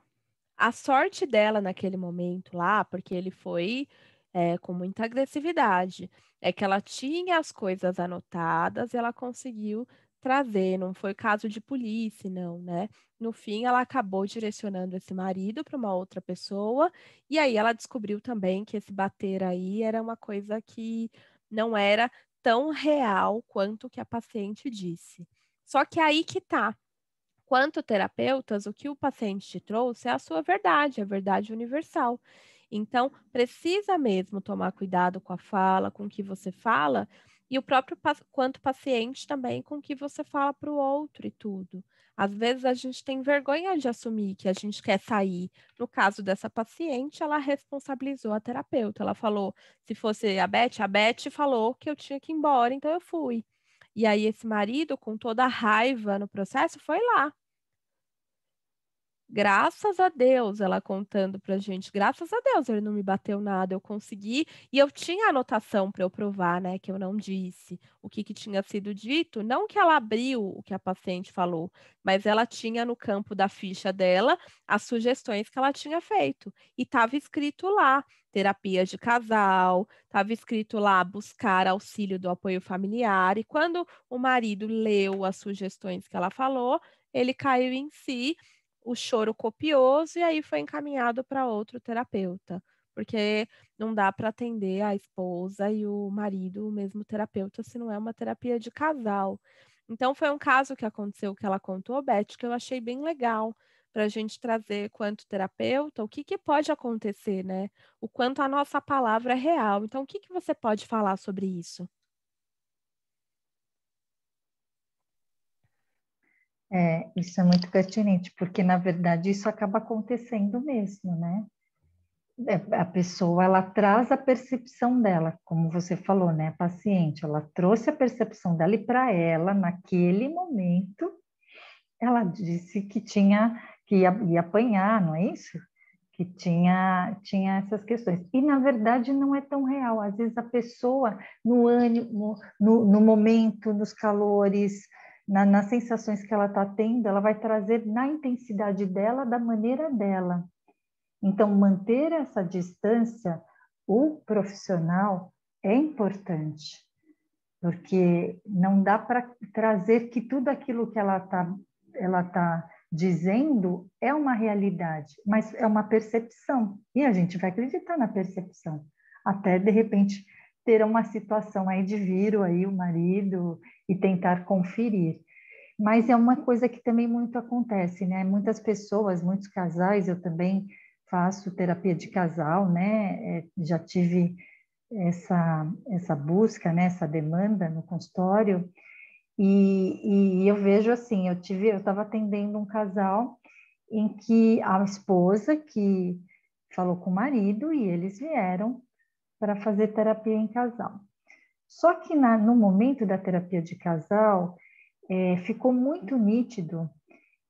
A: A sorte dela naquele momento lá, porque ele foi é, com muita agressividade, é que ela tinha as coisas anotadas e ela conseguiu trazer, não foi caso de polícia, não, né? No fim, ela acabou direcionando esse marido para uma outra pessoa, e aí ela descobriu também que esse bater aí era uma coisa que não era tão real quanto que a paciente disse. Só que aí que tá. Quanto terapeutas, o que o paciente te trouxe é a sua verdade, a verdade universal. Então, precisa mesmo tomar cuidado com a fala, com o que você fala, e o próprio quanto paciente também com o que você fala para o outro e tudo. Às vezes a gente tem vergonha de assumir que a gente quer sair. No caso dessa paciente, ela responsabilizou a terapeuta. Ela falou, se fosse a Beth, a Beth falou que eu tinha que ir embora, então eu fui. E aí esse marido, com toda a raiva no processo, foi lá. Graças a Deus, ela contando pra gente, graças a Deus ele não me bateu nada, eu consegui, e eu tinha anotação para eu provar, né, que eu não disse o que, que tinha sido dito, não que ela abriu o que a paciente falou, mas ela tinha no campo da ficha dela as sugestões que ela tinha feito, e estava escrito lá, terapia de casal, estava escrito lá buscar auxílio do apoio familiar, e quando o marido leu as sugestões que ela falou, ele caiu em si, o choro copioso e aí foi encaminhado para outro terapeuta, porque não dá para atender a esposa e o marido, o mesmo terapeuta, se não é uma terapia de casal. Então foi um caso que aconteceu que ela contou, Beth, que eu achei bem legal para a gente trazer quanto terapeuta, o que, que pode acontecer, né? O quanto a nossa palavra é real. Então, o que, que você pode falar sobre isso?
B: É, isso é muito pertinente, porque na verdade isso acaba acontecendo mesmo, né? É, a pessoa ela traz a percepção dela, como você falou, né? A paciente, ela trouxe a percepção dela e para ela, naquele momento, ela disse que tinha que ia, ia apanhar, não é isso? Que tinha, tinha essas questões. E, na verdade, não é tão real. Às vezes, a pessoa, no ânimo, no, no momento, nos calores, na, nas sensações que ela está tendo, ela vai trazer na intensidade dela, da maneira dela. Então, manter essa distância, o profissional, é importante, porque não dá para trazer que tudo aquilo que ela está ela tá dizendo é uma realidade, mas é uma percepção. E a gente vai acreditar na percepção. Até, de repente, ter uma situação aí de vir aí o marido e tentar conferir. Mas é uma coisa que também muito acontece, né? Muitas pessoas, muitos casais, eu também faço terapia de casal, né? É, já tive essa, essa busca, né? essa demanda no consultório, e, e eu vejo assim, eu tive, eu estava atendendo um casal em que a esposa que falou com o marido e eles vieram para fazer terapia em casal. Só que na, no momento da terapia de casal, é, ficou muito nítido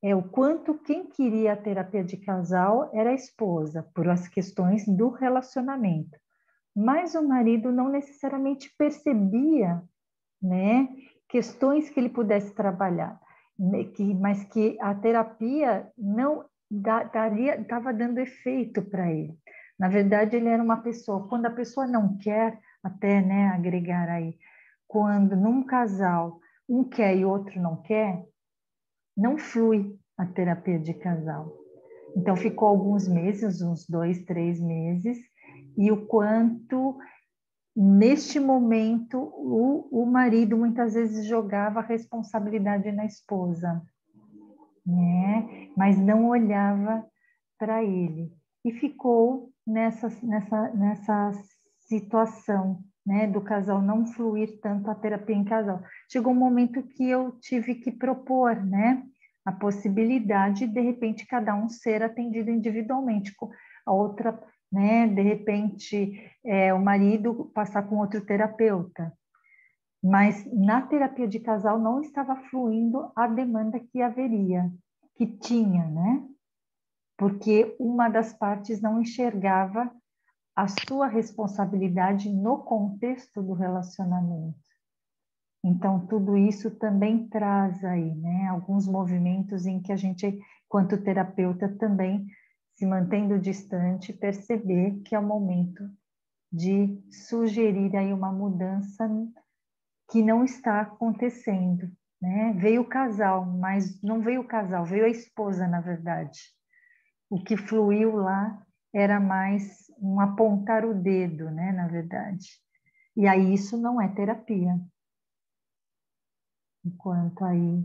B: é, o quanto quem queria a terapia de casal era a esposa, por as questões do relacionamento. Mas o marido não necessariamente percebia né, questões que ele pudesse trabalhar, né, que, mas que a terapia não daria, estava dando efeito para ele. Na verdade, ele era uma pessoa, quando a pessoa não quer, até né, agregar aí, quando num casal um quer e outro não quer, não flui a terapia de casal. Então, ficou alguns meses, uns dois, três meses, e o quanto neste momento, o, o marido muitas vezes jogava a responsabilidade na esposa, né? mas não olhava para ele. E ficou nessa, nessa, nessa situação né, do casal não fluir tanto a terapia em casal. Chegou um momento que eu tive que propor né, a possibilidade de, repente, cada um ser atendido individualmente. A outra né? De repente, é, o marido passar com outro terapeuta. Mas na terapia de casal não estava fluindo a demanda que haveria, que tinha, né? Porque uma das partes não enxergava a sua responsabilidade no contexto do relacionamento. Então, tudo isso também traz aí, né, alguns movimentos em que a gente, quanto terapeuta, também se mantendo distante, perceber que é o momento de sugerir aí uma mudança que não está acontecendo, né? Veio o casal, mas não veio o casal, veio a esposa, na verdade. O que fluiu lá era mais um apontar o dedo, né, na verdade. E aí isso não é terapia. Enquanto aí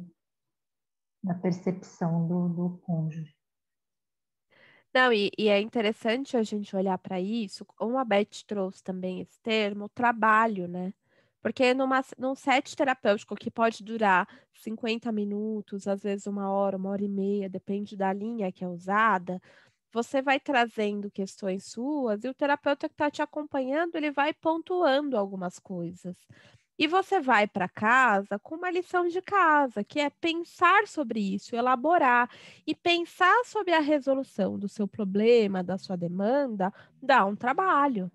B: da percepção do, do cônjuge.
A: Não, e, e é interessante a gente olhar para isso, como a Beth trouxe também esse termo, trabalho, né? Porque numa, num set terapêutico que pode durar 50 minutos, às vezes uma hora, uma hora e meia, depende da linha que é usada, você vai trazendo questões suas e o terapeuta que está te acompanhando, ele vai pontuando algumas coisas. E você vai para casa com uma lição de casa, que é pensar sobre isso, elaborar e pensar sobre a resolução do seu problema, da sua demanda, dá um trabalho.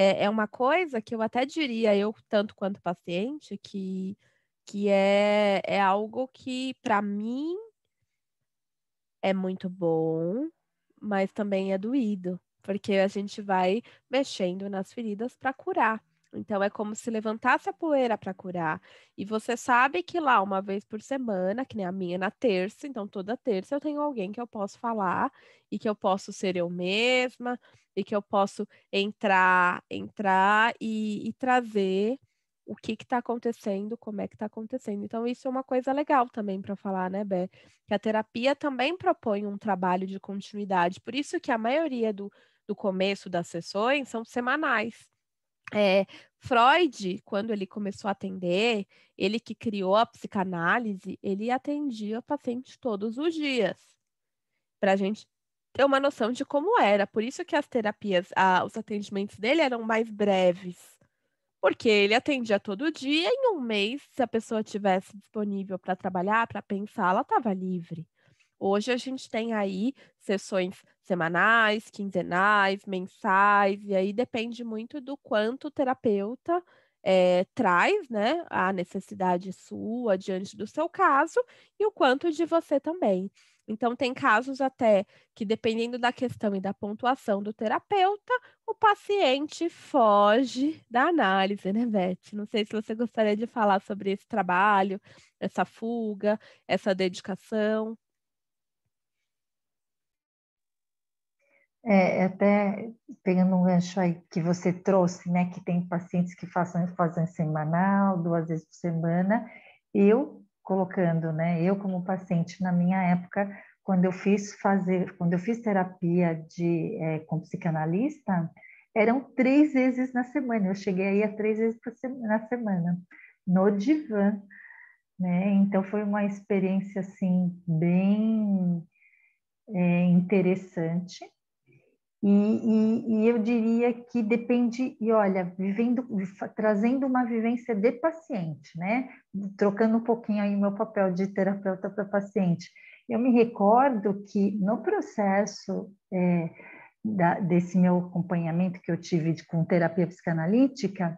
A: É, é uma coisa que eu até diria, eu tanto quanto paciente, que, que é, é algo que, para mim, é muito bom, mas também é doído, porque a gente vai mexendo nas feridas para curar. Então é como se levantasse a poeira para curar. E você sabe que lá uma vez por semana, que nem a minha na terça, então toda terça eu tenho alguém que eu posso falar e que eu posso ser eu mesma e que eu posso entrar, entrar e, e trazer o que está acontecendo, como é que está acontecendo. Então, isso é uma coisa legal também para falar, né, Bé? Que a terapia também propõe um trabalho de continuidade. Por isso que a maioria do, do começo das sessões são semanais. É, Freud, quando ele começou a atender, ele que criou a psicanálise, ele atendia paciente todos os dias, para a gente ter uma noção de como era. Por isso que as terapias, ah, os atendimentos dele eram mais breves, porque ele atendia todo dia. Em um mês, se a pessoa tivesse disponível para trabalhar, para pensar, ela estava livre. Hoje a gente tem aí sessões semanais, quinzenais, mensais, e aí depende muito do quanto o terapeuta é, traz né, a necessidade sua diante do seu caso e o quanto de você também. Então, tem casos até que, dependendo da questão e da pontuação do terapeuta, o paciente foge da análise, né, Beth? Não sei se você gostaria de falar sobre esse trabalho, essa fuga, essa dedicação.
B: É, até pegando um gancho aí que você trouxe, né, que tem pacientes que façam, fazem semanal, duas vezes por semana, eu colocando, né, eu como paciente na minha época, quando eu fiz fazer, quando eu fiz terapia de é, com psicanalista, eram três vezes na semana, eu cheguei aí a três vezes na semana, no divã, né, então foi uma experiência, assim, bem é, interessante, e, e, e, eu diria que depende, e olha, vivendo, trazendo uma vivência de paciente, né? Trocando um pouquinho aí meu papel de terapeuta para paciente. Eu me recordo que no processo é, da, desse meu acompanhamento que eu tive com terapia psicanalítica,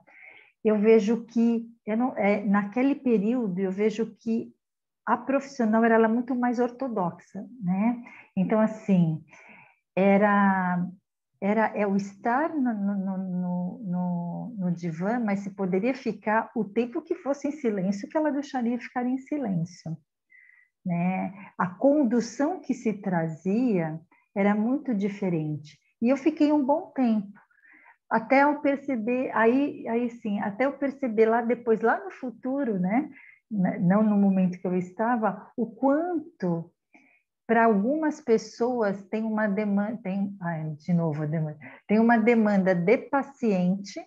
B: eu vejo que, eu não, é, naquele período, eu vejo que a profissional era muito mais ortodoxa, né? Então, assim, era era é o estar no, no, no, no, divã, mas se poderia ficar o tempo que fosse em silêncio, que ela deixaria ficar em silêncio. Né? A condução que se trazia era muito diferente. E eu fiquei um bom tempo, até eu perceber, aí, aí sim, até eu perceber lá depois, lá no futuro, né? não no momento que eu estava, o quanto para algumas pessoas tem uma demanda, tem, ai, de novo a demanda, tem uma demanda de paciente,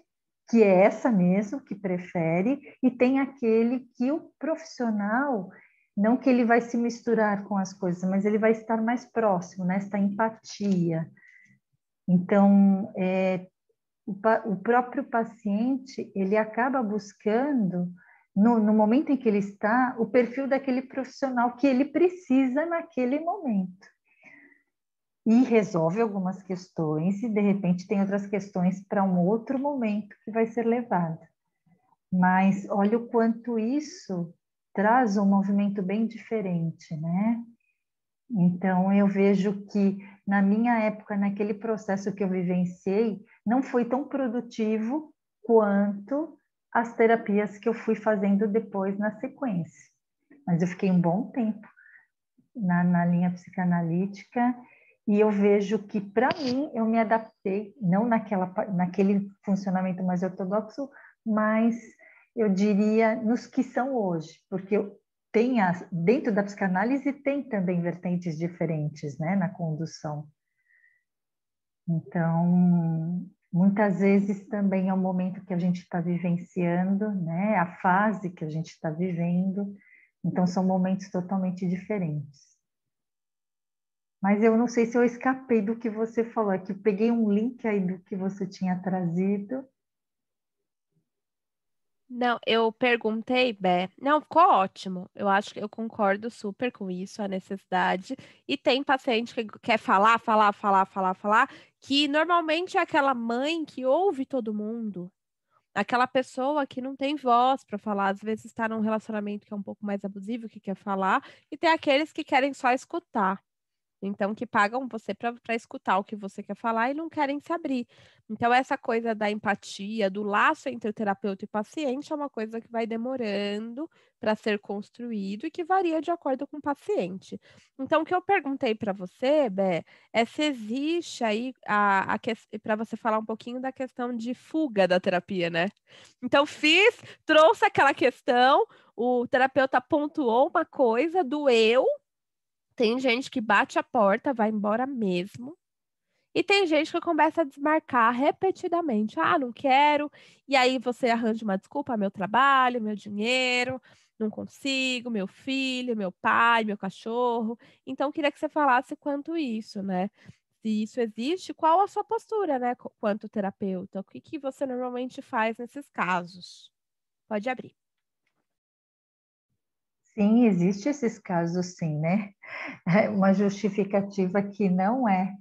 B: que é essa mesmo, que prefere, e tem aquele que o profissional, não que ele vai se misturar com as coisas, mas ele vai estar mais próximo, nesta empatia. Então, é, o, o próprio paciente, ele acaba buscando no, no, momento em que ele está, o perfil daquele profissional que ele precisa naquele momento. E resolve algumas questões, e de repente tem outras questões para um outro momento que vai ser levado. Mas olha o quanto isso traz um movimento bem diferente, né? Então eu vejo que na minha época, naquele processo que eu vivenciei, não foi tão produtivo quanto as terapias que eu fui fazendo depois na sequência. Mas eu fiquei um bom tempo na, na linha psicanalítica e eu vejo que, para mim, eu me adaptei, não naquela, naquele funcionamento mais ortodoxo, mas eu diria nos que são hoje, porque tem as, dentro da psicanálise tem também vertentes diferentes né, na condução. Então, Muitas vezes também é o momento que a gente está vivenciando, né? A fase que a gente está vivendo. Então, são momentos totalmente diferentes. Mas eu não sei se eu escapei do que você falou, é que eu peguei um link aí do que você tinha trazido.
A: Não, eu perguntei, Bé. Não, ficou ótimo. Eu acho que eu concordo super com isso, a necessidade. E tem paciente que quer falar, falar, falar, falar, falar, que normalmente é aquela mãe que ouve todo mundo. Aquela pessoa que não tem voz para falar, às vezes está num relacionamento que é um pouco mais abusivo, que quer falar, e tem aqueles que querem só escutar. Então, que pagam você para escutar o que você quer falar e não querem se abrir. Então, essa coisa da empatia, do laço entre terapeuta e paciente é uma coisa que vai demorando para ser construído e que varia de acordo com o paciente. Então, o que eu perguntei para você, Bé, é se existe aí a, a para você falar um pouquinho da questão de fuga da terapia, né? Então, fiz, trouxe aquela questão, o terapeuta pontuou uma coisa, doeu, tem gente que bate a porta, vai embora mesmo. E tem gente que começa a desmarcar repetidamente. Ah, não quero. E aí você arranja uma desculpa: meu trabalho, meu dinheiro, não consigo, meu filho, meu pai, meu cachorro. Então, queria que você falasse quanto isso, né? Se isso existe, qual a sua postura, né, quanto terapeuta? O que, que você normalmente faz nesses casos? Pode abrir.
B: Sim, existe esses casos, sim, né? É uma justificativa que não é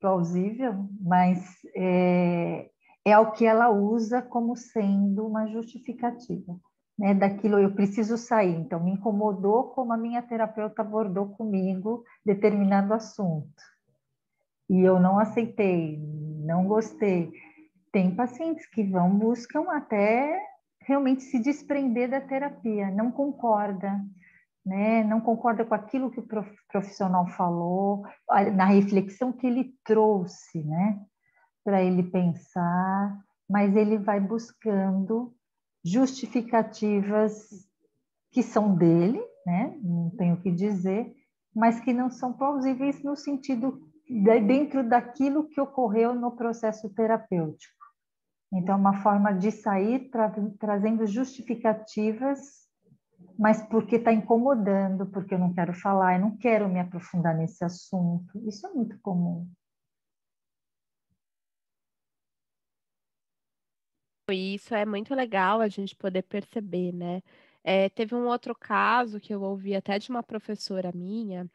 B: plausível, mas é, é o que ela usa como sendo uma justificativa, né? Daquilo eu preciso sair, então me incomodou como a minha terapeuta abordou comigo determinado assunto e eu não aceitei, não gostei. Tem pacientes que vão buscam até realmente se desprender da terapia, não concorda, né? não concorda com aquilo que o profissional falou, na reflexão que ele trouxe, né? para ele pensar, mas ele vai buscando justificativas que são dele, né? não tenho o que dizer, mas que não são plausíveis no sentido dentro daquilo que ocorreu no processo terapêutico. Então, uma forma de sair tra trazendo justificativas, mas porque está incomodando, porque eu não quero falar, eu não quero me aprofundar nesse assunto. Isso é muito comum.
A: Isso é muito legal a gente poder perceber, né? É, teve um outro caso que eu ouvi até de uma professora minha,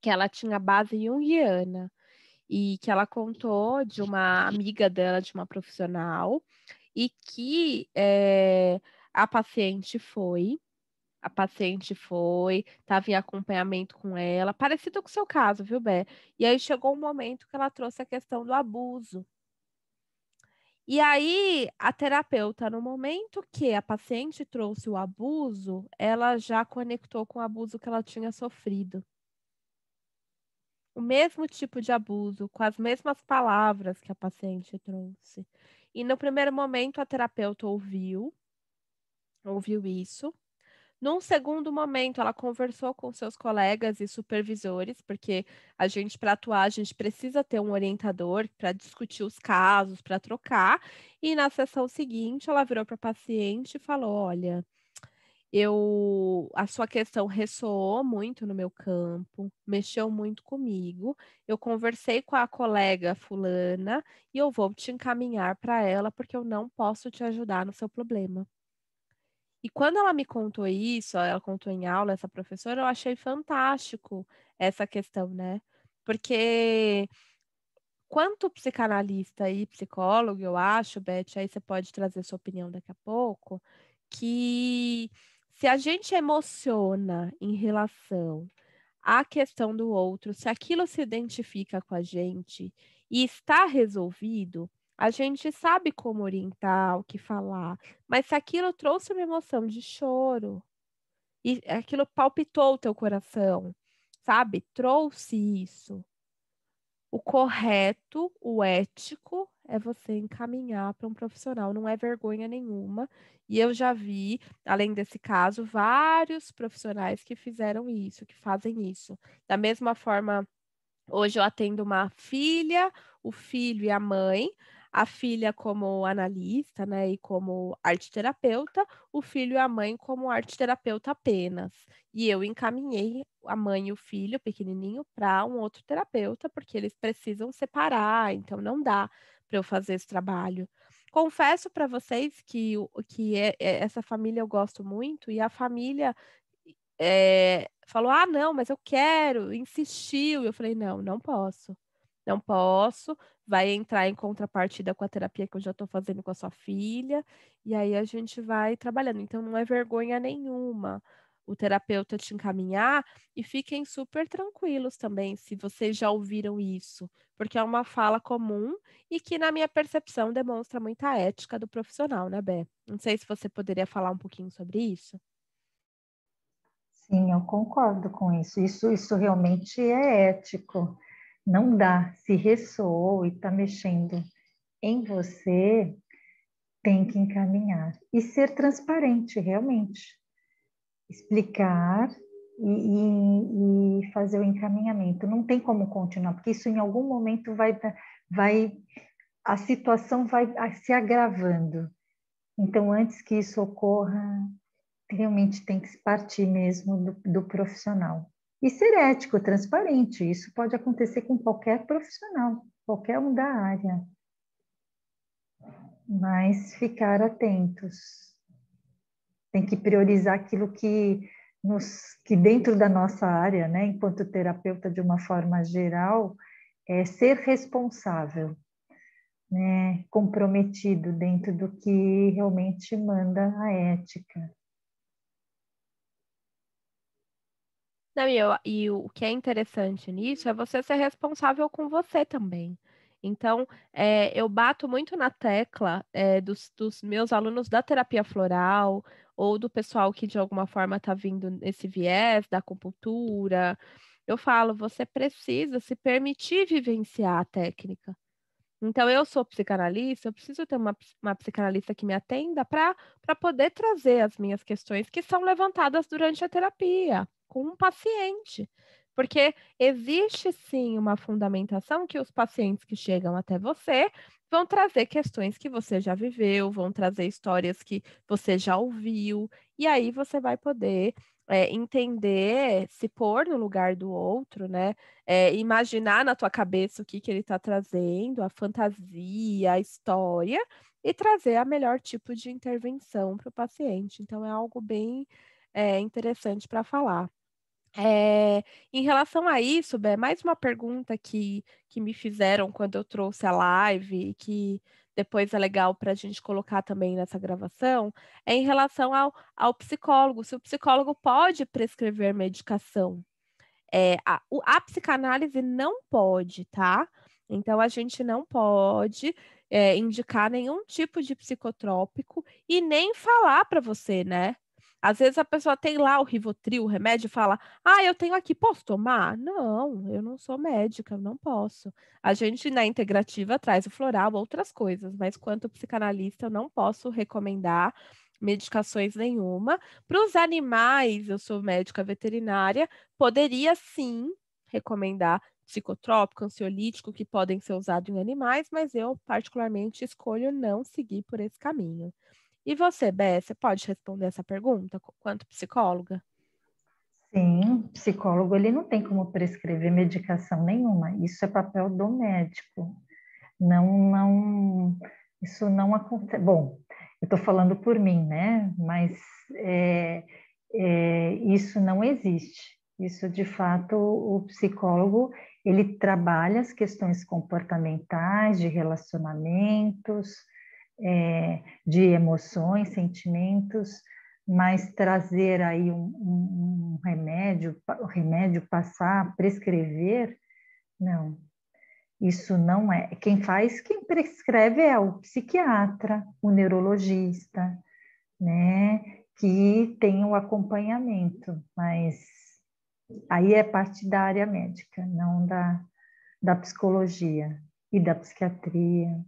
A: que ela tinha base junguiana e que ela contou de uma amiga dela, de uma profissional, e que é, a paciente foi, a paciente foi, estava em acompanhamento com ela, parecido com o seu caso, viu, Bé? E aí chegou um momento que ela trouxe a questão do abuso. E aí, a terapeuta, no momento que a paciente trouxe o abuso, ela já conectou com o abuso que ela tinha sofrido o mesmo tipo de abuso, com as mesmas palavras que a paciente trouxe. E no primeiro momento a terapeuta ouviu, ouviu isso. Num segundo momento, ela conversou com seus colegas e supervisores, porque a gente, para atuar, a gente precisa ter um orientador para discutir os casos, para trocar. E na sessão seguinte, ela virou para a paciente e falou: Olha, eu a sua questão ressoou muito no meu campo, mexeu muito comigo. Eu conversei com a colega fulana e eu vou te encaminhar para ela porque eu não posso te ajudar no seu problema. E quando ela me contou isso, ela contou em aula essa professora, eu achei fantástico essa questão, né? Porque quanto psicanalista e psicólogo, eu acho, Beth, aí você pode trazer sua opinião daqui a pouco, que se a gente emociona em relação à questão do outro, se aquilo se identifica com a gente e está resolvido, a gente sabe como orientar, o que falar. Mas se aquilo trouxe uma emoção de choro e aquilo palpitou o teu coração, sabe? Trouxe isso. O correto, o ético é você encaminhar para um profissional, não é vergonha nenhuma. E eu já vi, além desse caso, vários profissionais que fizeram isso, que fazem isso. Da mesma forma, hoje eu atendo uma filha, o filho e a mãe, a filha como analista, né, e como arte terapeuta, o filho e a mãe como arte terapeuta apenas. E eu encaminhei a mãe e o filho pequenininho para um outro terapeuta, porque eles precisam separar, então não dá para eu fazer esse trabalho. confesso para vocês que, que é, é, essa família eu gosto muito e a família é, falou: ah, não, mas eu quero, insistiu. Eu falei: não, não posso. Não posso, vai entrar em contrapartida com a terapia que eu já estou fazendo com a sua filha, e aí a gente vai trabalhando. Então, não é vergonha nenhuma o terapeuta te encaminhar e fiquem super tranquilos também se vocês já ouviram isso, porque é uma fala comum e que, na minha percepção, demonstra muita ética do profissional, né, Bé? Não sei se você poderia falar um pouquinho sobre isso.
B: Sim, eu concordo com isso. Isso, isso realmente é ético. Não dá. Se ressoou e está mexendo em você, tem que encaminhar e ser transparente, realmente explicar e, e, e, fazer o encaminhamento. Não tem como continuar, porque isso em algum momento vai, vai a situação vai se agravando. Então, antes que isso ocorra, realmente tem que partir mesmo do, do profissional. E ser ético, transparente, isso pode acontecer com qualquer profissional, qualquer um da área. Mas ficar atentos tem que priorizar aquilo que, nos, que dentro da nossa área, né, enquanto terapeuta de uma forma geral, é ser responsável, né, comprometido dentro do que realmente manda a ética.
A: Não, e, eu, e o que é interessante nisso é você ser responsável com você também. Então, é, eu bato muito na tecla é, dos, dos, meus alunos da terapia floral ou do pessoal que de alguma forma está vindo nesse viés da acupuntura. Eu falo, você precisa se permitir vivenciar a técnica. Então, eu sou psicanalista, eu preciso ter uma, uma psicanalista que me atenda para poder trazer as minhas questões que são levantadas durante a terapia com um paciente. Porque existe sim uma fundamentação que os pacientes que chegam até você vão trazer questões que você já viveu, vão trazer histórias que você já ouviu, e aí você vai poder é, entender, se pôr no lugar do outro, né? É, imaginar na tua cabeça o que, que ele está trazendo, a fantasia, a história, e trazer a melhor tipo de intervenção para o paciente. Então, é algo bem é, interessante para falar. É, em relação a isso, Bé, mais uma pergunta que, que me fizeram quando eu trouxe a live e que depois é legal para a gente colocar também nessa gravação, é em relação ao, ao psicólogo, se o psicólogo pode prescrever medicação. É, a, a psicanálise não pode, tá? Então, a gente não pode é, indicar nenhum tipo de psicotrópico e nem falar para você, né? Às vezes a pessoa tem lá o Rivotril, o remédio, e fala: Ah, eu tenho aqui, posso tomar? Não, eu não sou médica, não posso. A gente na integrativa traz o floral, outras coisas, mas quanto psicanalista, eu não posso recomendar medicações nenhuma. Para os animais, eu sou médica veterinária, poderia sim recomendar psicotrópico, ansiolítico, que podem ser usados em animais, mas eu particularmente escolho não seguir por esse caminho. E você, Bé, você pode responder essa pergunta quanto psicóloga?
B: Sim, psicólogo ele não tem como prescrever medicação nenhuma. Isso é papel do médico. Não, não, isso não acontece. Bom, eu estou falando por mim, né? Mas é, é, isso não existe. Isso, de fato, o psicólogo ele trabalha as questões comportamentais, de relacionamentos, é, de emoções, sentimentos, mas trazer aí um, um, um remédio, o remédio passar, prescrever, não. Isso não é. Quem faz, quem prescreve é o psiquiatra, o neurologista, né? Que tem o acompanhamento, mas aí é parte da área médica, não da, da psicologia e da psiquiatria.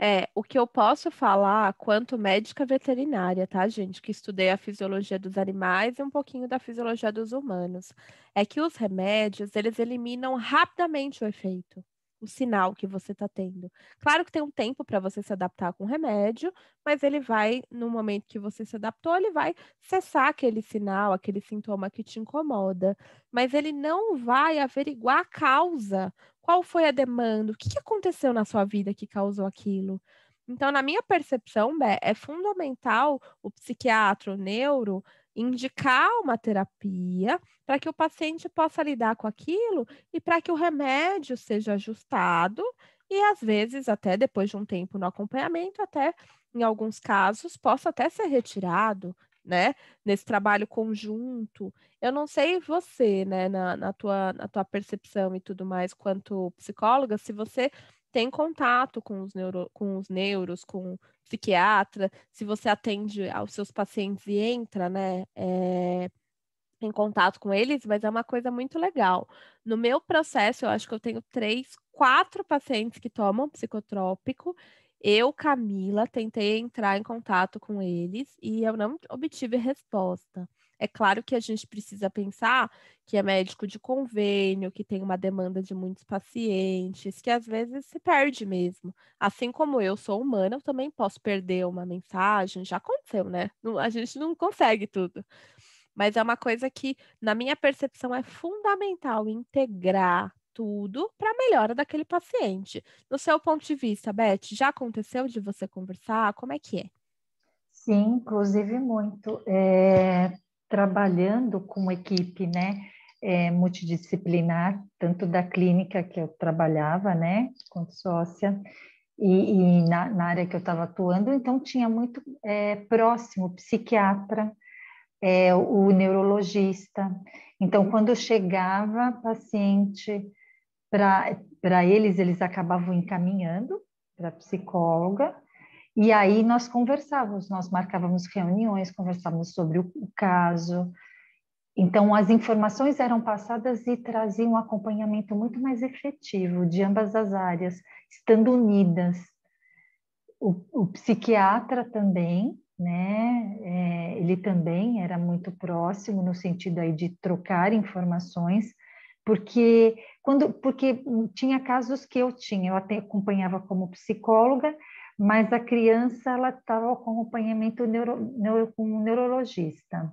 A: É, o que eu posso falar quanto médica veterinária, tá, gente? Que estudei a fisiologia dos animais e um pouquinho da fisiologia dos humanos. É que os remédios, eles eliminam rapidamente o efeito, o sinal que você está tendo. Claro que tem um tempo para você se adaptar com o remédio, mas ele vai, no momento que você se adaptou, ele vai cessar aquele sinal, aquele sintoma que te incomoda. Mas ele não vai averiguar a causa qual foi a demanda, o que, aconteceu na sua vida que causou aquilo. Então, na minha percepção, Bé, é fundamental o psiquiatra, o neuro, indicar uma terapia para que o paciente possa lidar com aquilo e para que o remédio seja ajustado e, às vezes, até depois de um tempo no acompanhamento, até em alguns casos, possa até ser retirado, né? Nesse trabalho conjunto. Eu não sei você, né, na, na, tua, na tua percepção e tudo mais, quanto psicóloga, se você tem contato com os, neuro, com os neuros, com o psiquiatra, se você atende aos seus pacientes e entra, né, é, em contato com eles, mas é uma coisa muito legal. No meu processo, eu acho que eu tenho três, quatro pacientes que tomam psicotrópico. Eu, Camila, tentei entrar em contato com eles e eu não obtive resposta. É claro que a gente precisa pensar que é médico de convênio, que tem uma demanda de muitos pacientes, que às vezes se perde mesmo. Assim como eu sou humana, eu também posso perder uma mensagem, já aconteceu, né? A gente não consegue tudo. Mas é uma coisa que, na minha percepção, é fundamental integrar tudo para a melhora daquele paciente. No seu ponto de vista, Beth, já aconteceu de você conversar? Como é que é?
B: Sim, inclusive muito. É, trabalhando com equipe, né, é, multidisciplinar, tanto da clínica que eu trabalhava, né, quanto sócia, e, e na, na, área que eu estava atuando, então tinha muito é, próximo psiquiatra, é, o neurologista. Então, quando chegava paciente para eles, eles acabavam encaminhando para psicóloga, e aí nós conversávamos, nós marcávamos reuniões, conversávamos sobre o, o caso. Então, as informações eram passadas e traziam um acompanhamento muito mais efetivo de ambas as áreas, estando unidas. O, o psiquiatra também, né? É, ele também era muito próximo no sentido aí de trocar informações, porque quando porque tinha casos que eu tinha, eu até acompanhava como psicóloga, mas a criança ela estava com acompanhamento neuro, neuro, com um neurologista.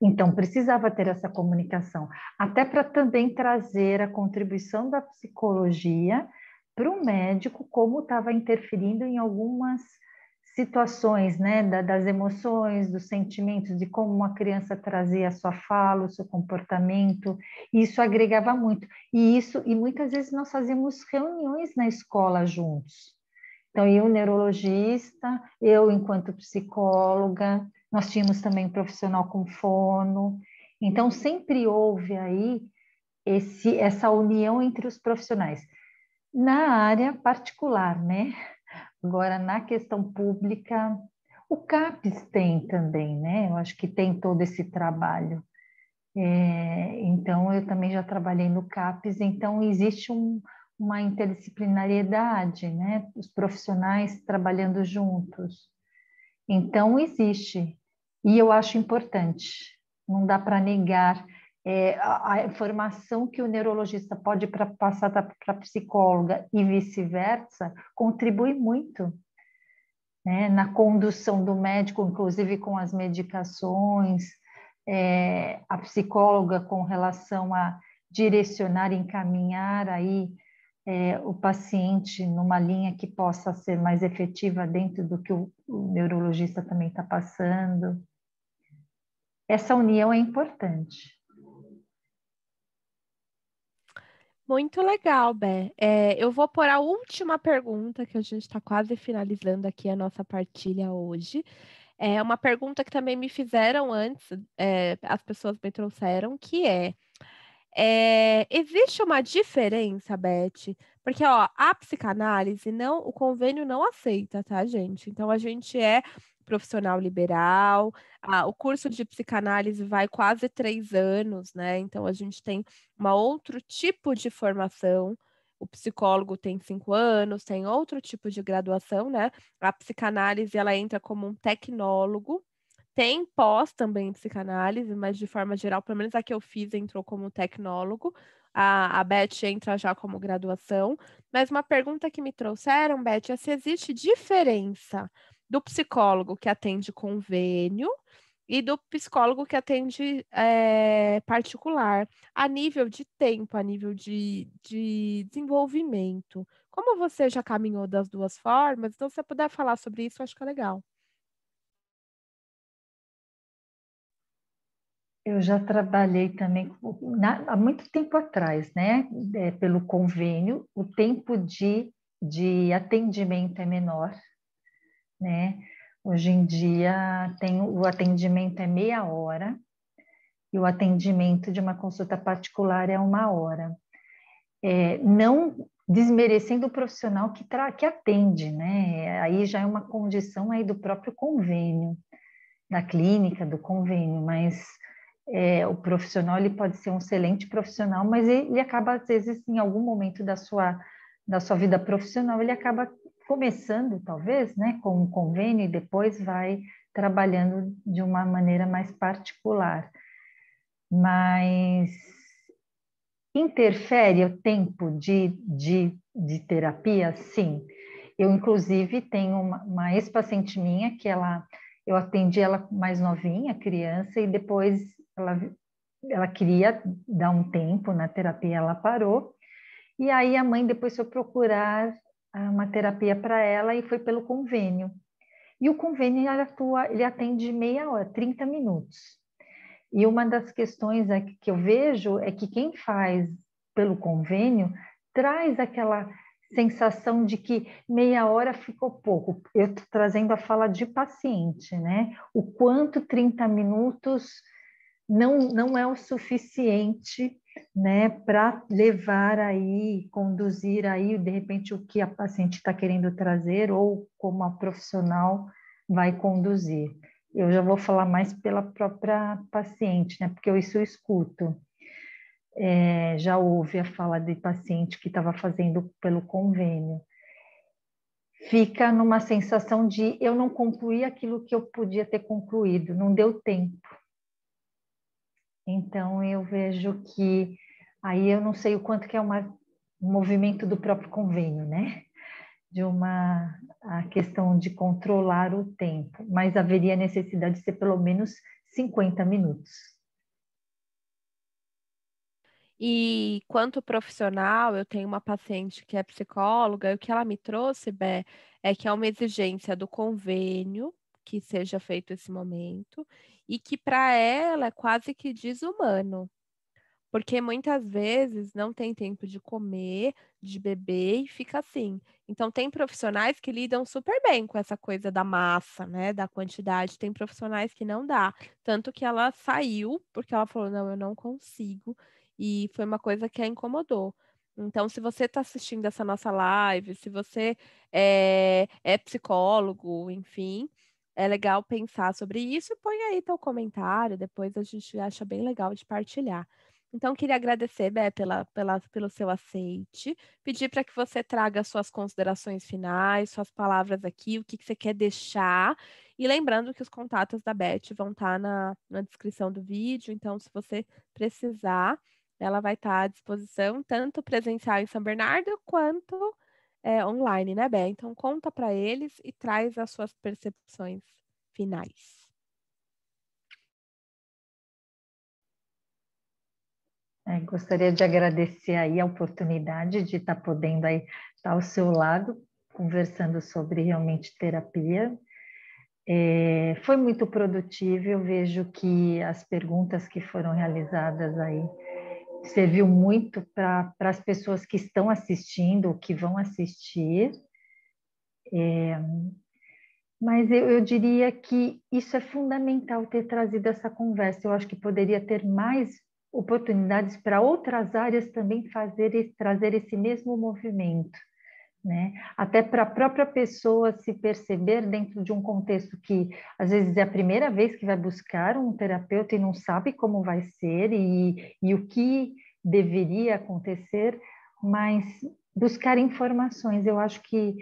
B: Então, precisava ter essa comunicação, até para também trazer a contribuição da psicologia para o médico, como estava interferindo em algumas situações, né, das emoções, dos sentimentos, de como uma criança trazia a sua fala, o seu comportamento, e isso agregava muito. E isso, e muitas vezes nós fazíamos reuniões na escola juntos. Então, eu, neurologista, eu, enquanto psicóloga, nós tínhamos também um profissional com fono. Então, sempre houve aí esse, essa união entre os profissionais. Na área particular, né? Agora, na questão pública, o CAPES tem também, né? Eu acho que tem todo esse trabalho. É, então, eu também já trabalhei no CAPES, então existe um, uma interdisciplinariedade, né? Os profissionais trabalhando juntos. Então, existe. E eu acho importante. Não dá para negar é, a, a, informação que o neurologista pode pra, passar para a psicóloga e vice-versa contribui muito né? na condução do médico, inclusive com as medicações, é, a psicóloga com relação a direcionar, encaminhar aí é, o paciente numa linha que possa ser mais efetiva dentro do que o, o neurologista também está passando. Essa união é importante.
A: Muito legal, Bé. É, eu vou pôr a última pergunta, que a gente está quase finalizando aqui a nossa partilha hoje. É uma pergunta que também me fizeram antes, é, as pessoas me trouxeram, que é é, existe uma diferença, Beth, porque ó, a psicanálise não, o convênio não aceita, tá, gente? Então a gente é profissional liberal, a, o curso de psicanálise vai quase três anos, né? Então a gente tem um outro tipo de formação. O psicólogo tem cinco anos, tem outro tipo de graduação, né? A psicanálise ela entra como um tecnólogo, tem pós também em psicanálise, mas de forma geral, pelo menos a que eu fiz entrou como tecnólogo. A, a Beth entra já como graduação. Mas uma pergunta que me trouxeram, Beth, é se existe diferença do psicólogo que atende convênio e do psicólogo que atende é, particular, a nível de tempo, a nível de, de desenvolvimento. Como você já caminhou das duas formas, então se você puder falar sobre isso, eu acho que é legal.
B: Eu já trabalhei também na, há muito tempo atrás, né? É, pelo convênio, o tempo de, de atendimento é menor, né? Hoje em dia tem o atendimento é meia hora e o atendimento de uma consulta particular é uma hora. É, não desmerecendo o profissional que, que atende, né? Aí já é uma condição aí do próprio convênio, da clínica, do convênio, mas é, o profissional ele pode ser um excelente profissional, mas ele, ele, acaba às vezes em algum momento da sua da sua vida profissional ele acaba começando talvez, né, com um convênio e depois vai trabalhando de uma maneira mais particular. Mas interfere o tempo de, de, de terapia? Sim. Eu, inclusive, tenho uma, uma ex-paciente minha que ela, eu atendi ela mais novinha, criança, e depois ela, ela queria dar um tempo na terapia, ela parou, e aí a mãe depois foi procurar uma terapia para ela e foi pelo convênio. E o convênio ele atua, ele atende meia hora, 30 minutos. E uma das questões é que eu vejo é que quem faz pelo convênio traz aquela sensação de que meia hora ficou pouco. Eu estou trazendo a fala de paciente, né? O quanto 30 minutos não, não é o suficiente né, para levar aí, conduzir aí, de repente, o que a paciente está querendo trazer ou como a profissional vai conduzir. Eu já vou falar mais pela própria paciente, né, porque eu isso eu escuto. É, já houve a fala de paciente que estava fazendo pelo convênio. Fica numa sensação de eu não concluí aquilo que eu podia ter concluído, não deu tempo então eu vejo que aí eu não sei o quanto que é uma, um movimento do próprio convênio, né? De uma a questão de controlar o tempo, mas haveria necessidade de ser pelo menos 50 minutos.
A: E quanto profissional, eu tenho uma paciente que é psicóloga, e o que ela me trouxe, Bé, é que é uma exigência do convênio que seja feito esse momento e que para ela é quase que desumano. Porque muitas vezes não tem tempo de comer, de beber e fica assim. Então, tem profissionais que lidam super bem com essa coisa da massa, né? Da quantidade. Tem profissionais que não dá. Tanto que ela saiu, porque ela falou: não, eu não consigo. E foi uma coisa que a incomodou. Então, se você está assistindo essa nossa live, se você é, é psicólogo, enfim, é legal pensar sobre isso põe aí teu comentário, depois a gente acha bem legal de partilhar. Então, queria agradecer, Bé, pela, pela, pelo seu aceite, pedir para que você traga suas considerações finais, suas palavras aqui, o que, que você quer deixar, e lembrando que os contatos da Beth vão estar tá na, na descrição do vídeo, então, se você precisar, ela vai estar tá à disposição, tanto presencial em São Bernardo, quanto é, online, né, Bé? Então conta para eles e traz as suas percepções finais.
B: É, gostaria de agradecer aí a oportunidade de estar tá podendo aí estar ao seu lado, conversando sobre realmente terapia. É, foi muito produtivo, eu vejo que as perguntas que foram realizadas aí serviu muito para as pessoas que estão assistindo, ou que vão assistir. É, mas eu, eu, diria que isso é fundamental ter trazido essa conversa. Eu acho que poderia ter mais oportunidades para outras áreas também fazer trazer esse mesmo movimento né? Até para a própria pessoa se perceber dentro de um contexto que às vezes é a primeira vez que vai buscar um terapeuta e não sabe como vai ser e, e o que deveria acontecer, mas buscar informações. Eu acho que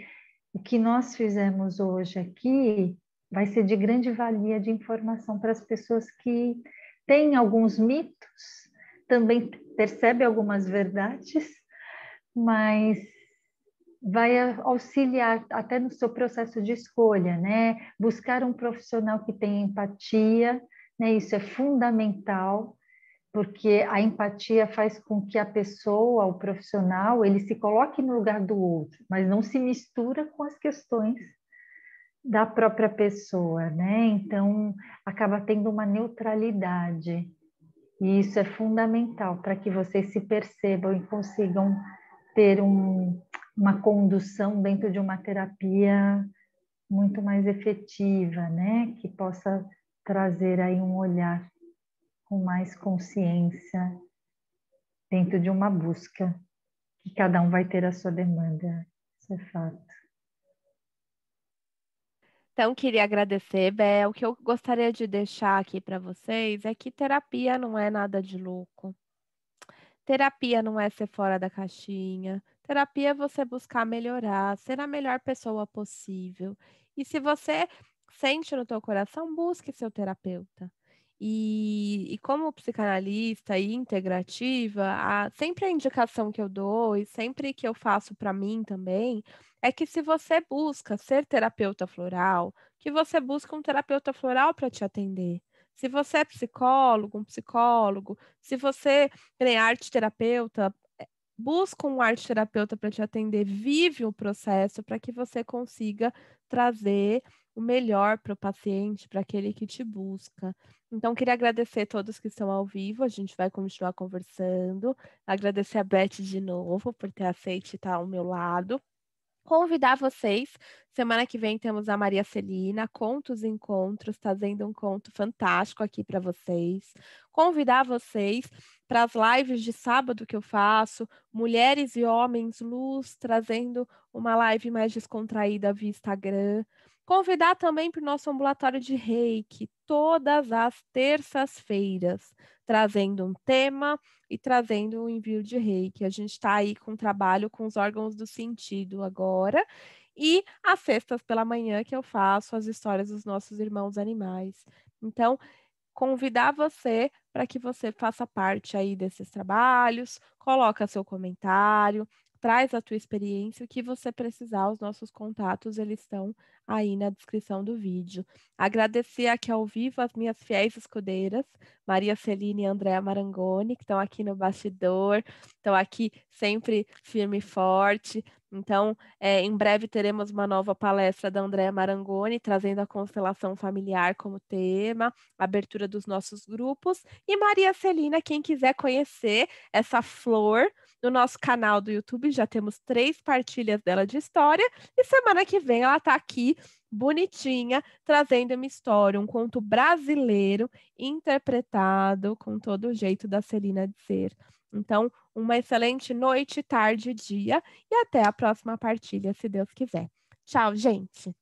B: o que nós fizemos hoje aqui vai ser de grande valia de informação para as pessoas que têm alguns mitos, também percebem algumas verdades, mas vai auxiliar até no seu processo de escolha, né? Buscar um profissional que tenha empatia, Né? Isso é fundamental, porque a empatia faz com que a pessoa, o profissional, ele se coloque no lugar do outro, mas não se mistura com as questões da própria pessoa, né? Então, acaba tendo uma neutralidade. E isso é fundamental para que vocês se percebam e consigam ter um, uma condução dentro de uma terapia muito mais efetiva, né? Que possa trazer aí um olhar com mais consciência dentro de uma busca que cada um vai ter a sua demanda, isso é fato.
A: Então, queria agradecer, Bel. O que eu gostaria de deixar aqui para vocês é que terapia não é nada de louco. Terapia não é ser fora da caixinha. Terapia é você buscar melhorar, ser a melhor pessoa possível. E se você sente no teu coração, busque seu terapeuta. E, e, como psicanalista e integrativa, a, sempre a indicação que eu dou e sempre que eu faço para mim também é que se você busca ser terapeuta floral, que você busca um terapeuta floral para te atender. Se você é psicólogo, um psicólogo, se você é arte terapeuta, busca um arte terapeuta para te atender, vive o processo para que você consiga trazer o melhor para o paciente, para aquele que te busca. Então, queria agradecer a todos que estão ao vivo, a gente vai continuar conversando. Agradecer a Beth de novo por ter aceito estar ao meu lado. Convidar vocês, semana que vem temos a Maria Celina, Contos e Encontros, trazendo um conto fantástico aqui para vocês. Convidar vocês para as lives de sábado que eu faço, Mulheres e Homens Luz, trazendo uma live mais descontraída via Instagram. Convidar também para o nosso ambulatório de reiki, todas as terças-feiras, trazendo um tema e trazendo um envio de reiki. A gente está aí com trabalho com os órgãos do sentido agora. E às sextas pela manhã que eu faço as histórias dos nossos irmãos animais. Então, convidar você para que você faça parte aí desses trabalhos, coloca seu comentário, traz a tua experiência, o que você precisar, os nossos contatos, eles estão aí na descrição do vídeo. Agradecer aqui ao vivo as minhas fiéis escudeiras, Maria Celine e Andréa Marangoni, que estão aqui no bastidor, estão aqui sempre firme e forte. Então, é, em breve teremos uma nova palestra da Andréa Marangoni, trazendo a constelação familiar como tema, abertura dos nossos grupos. E Maria Celina, quem quiser conhecer essa flor, no nosso canal do YouTube já temos três partilhas dela de história, e semana que vem ela está aqui bonitinha, trazendo uma história, um conto brasileiro, interpretado com todo o jeito da Celina de ser. Então, uma excelente noite, tarde, dia e até a próxima partilha, se Deus quiser. Tchau, gente!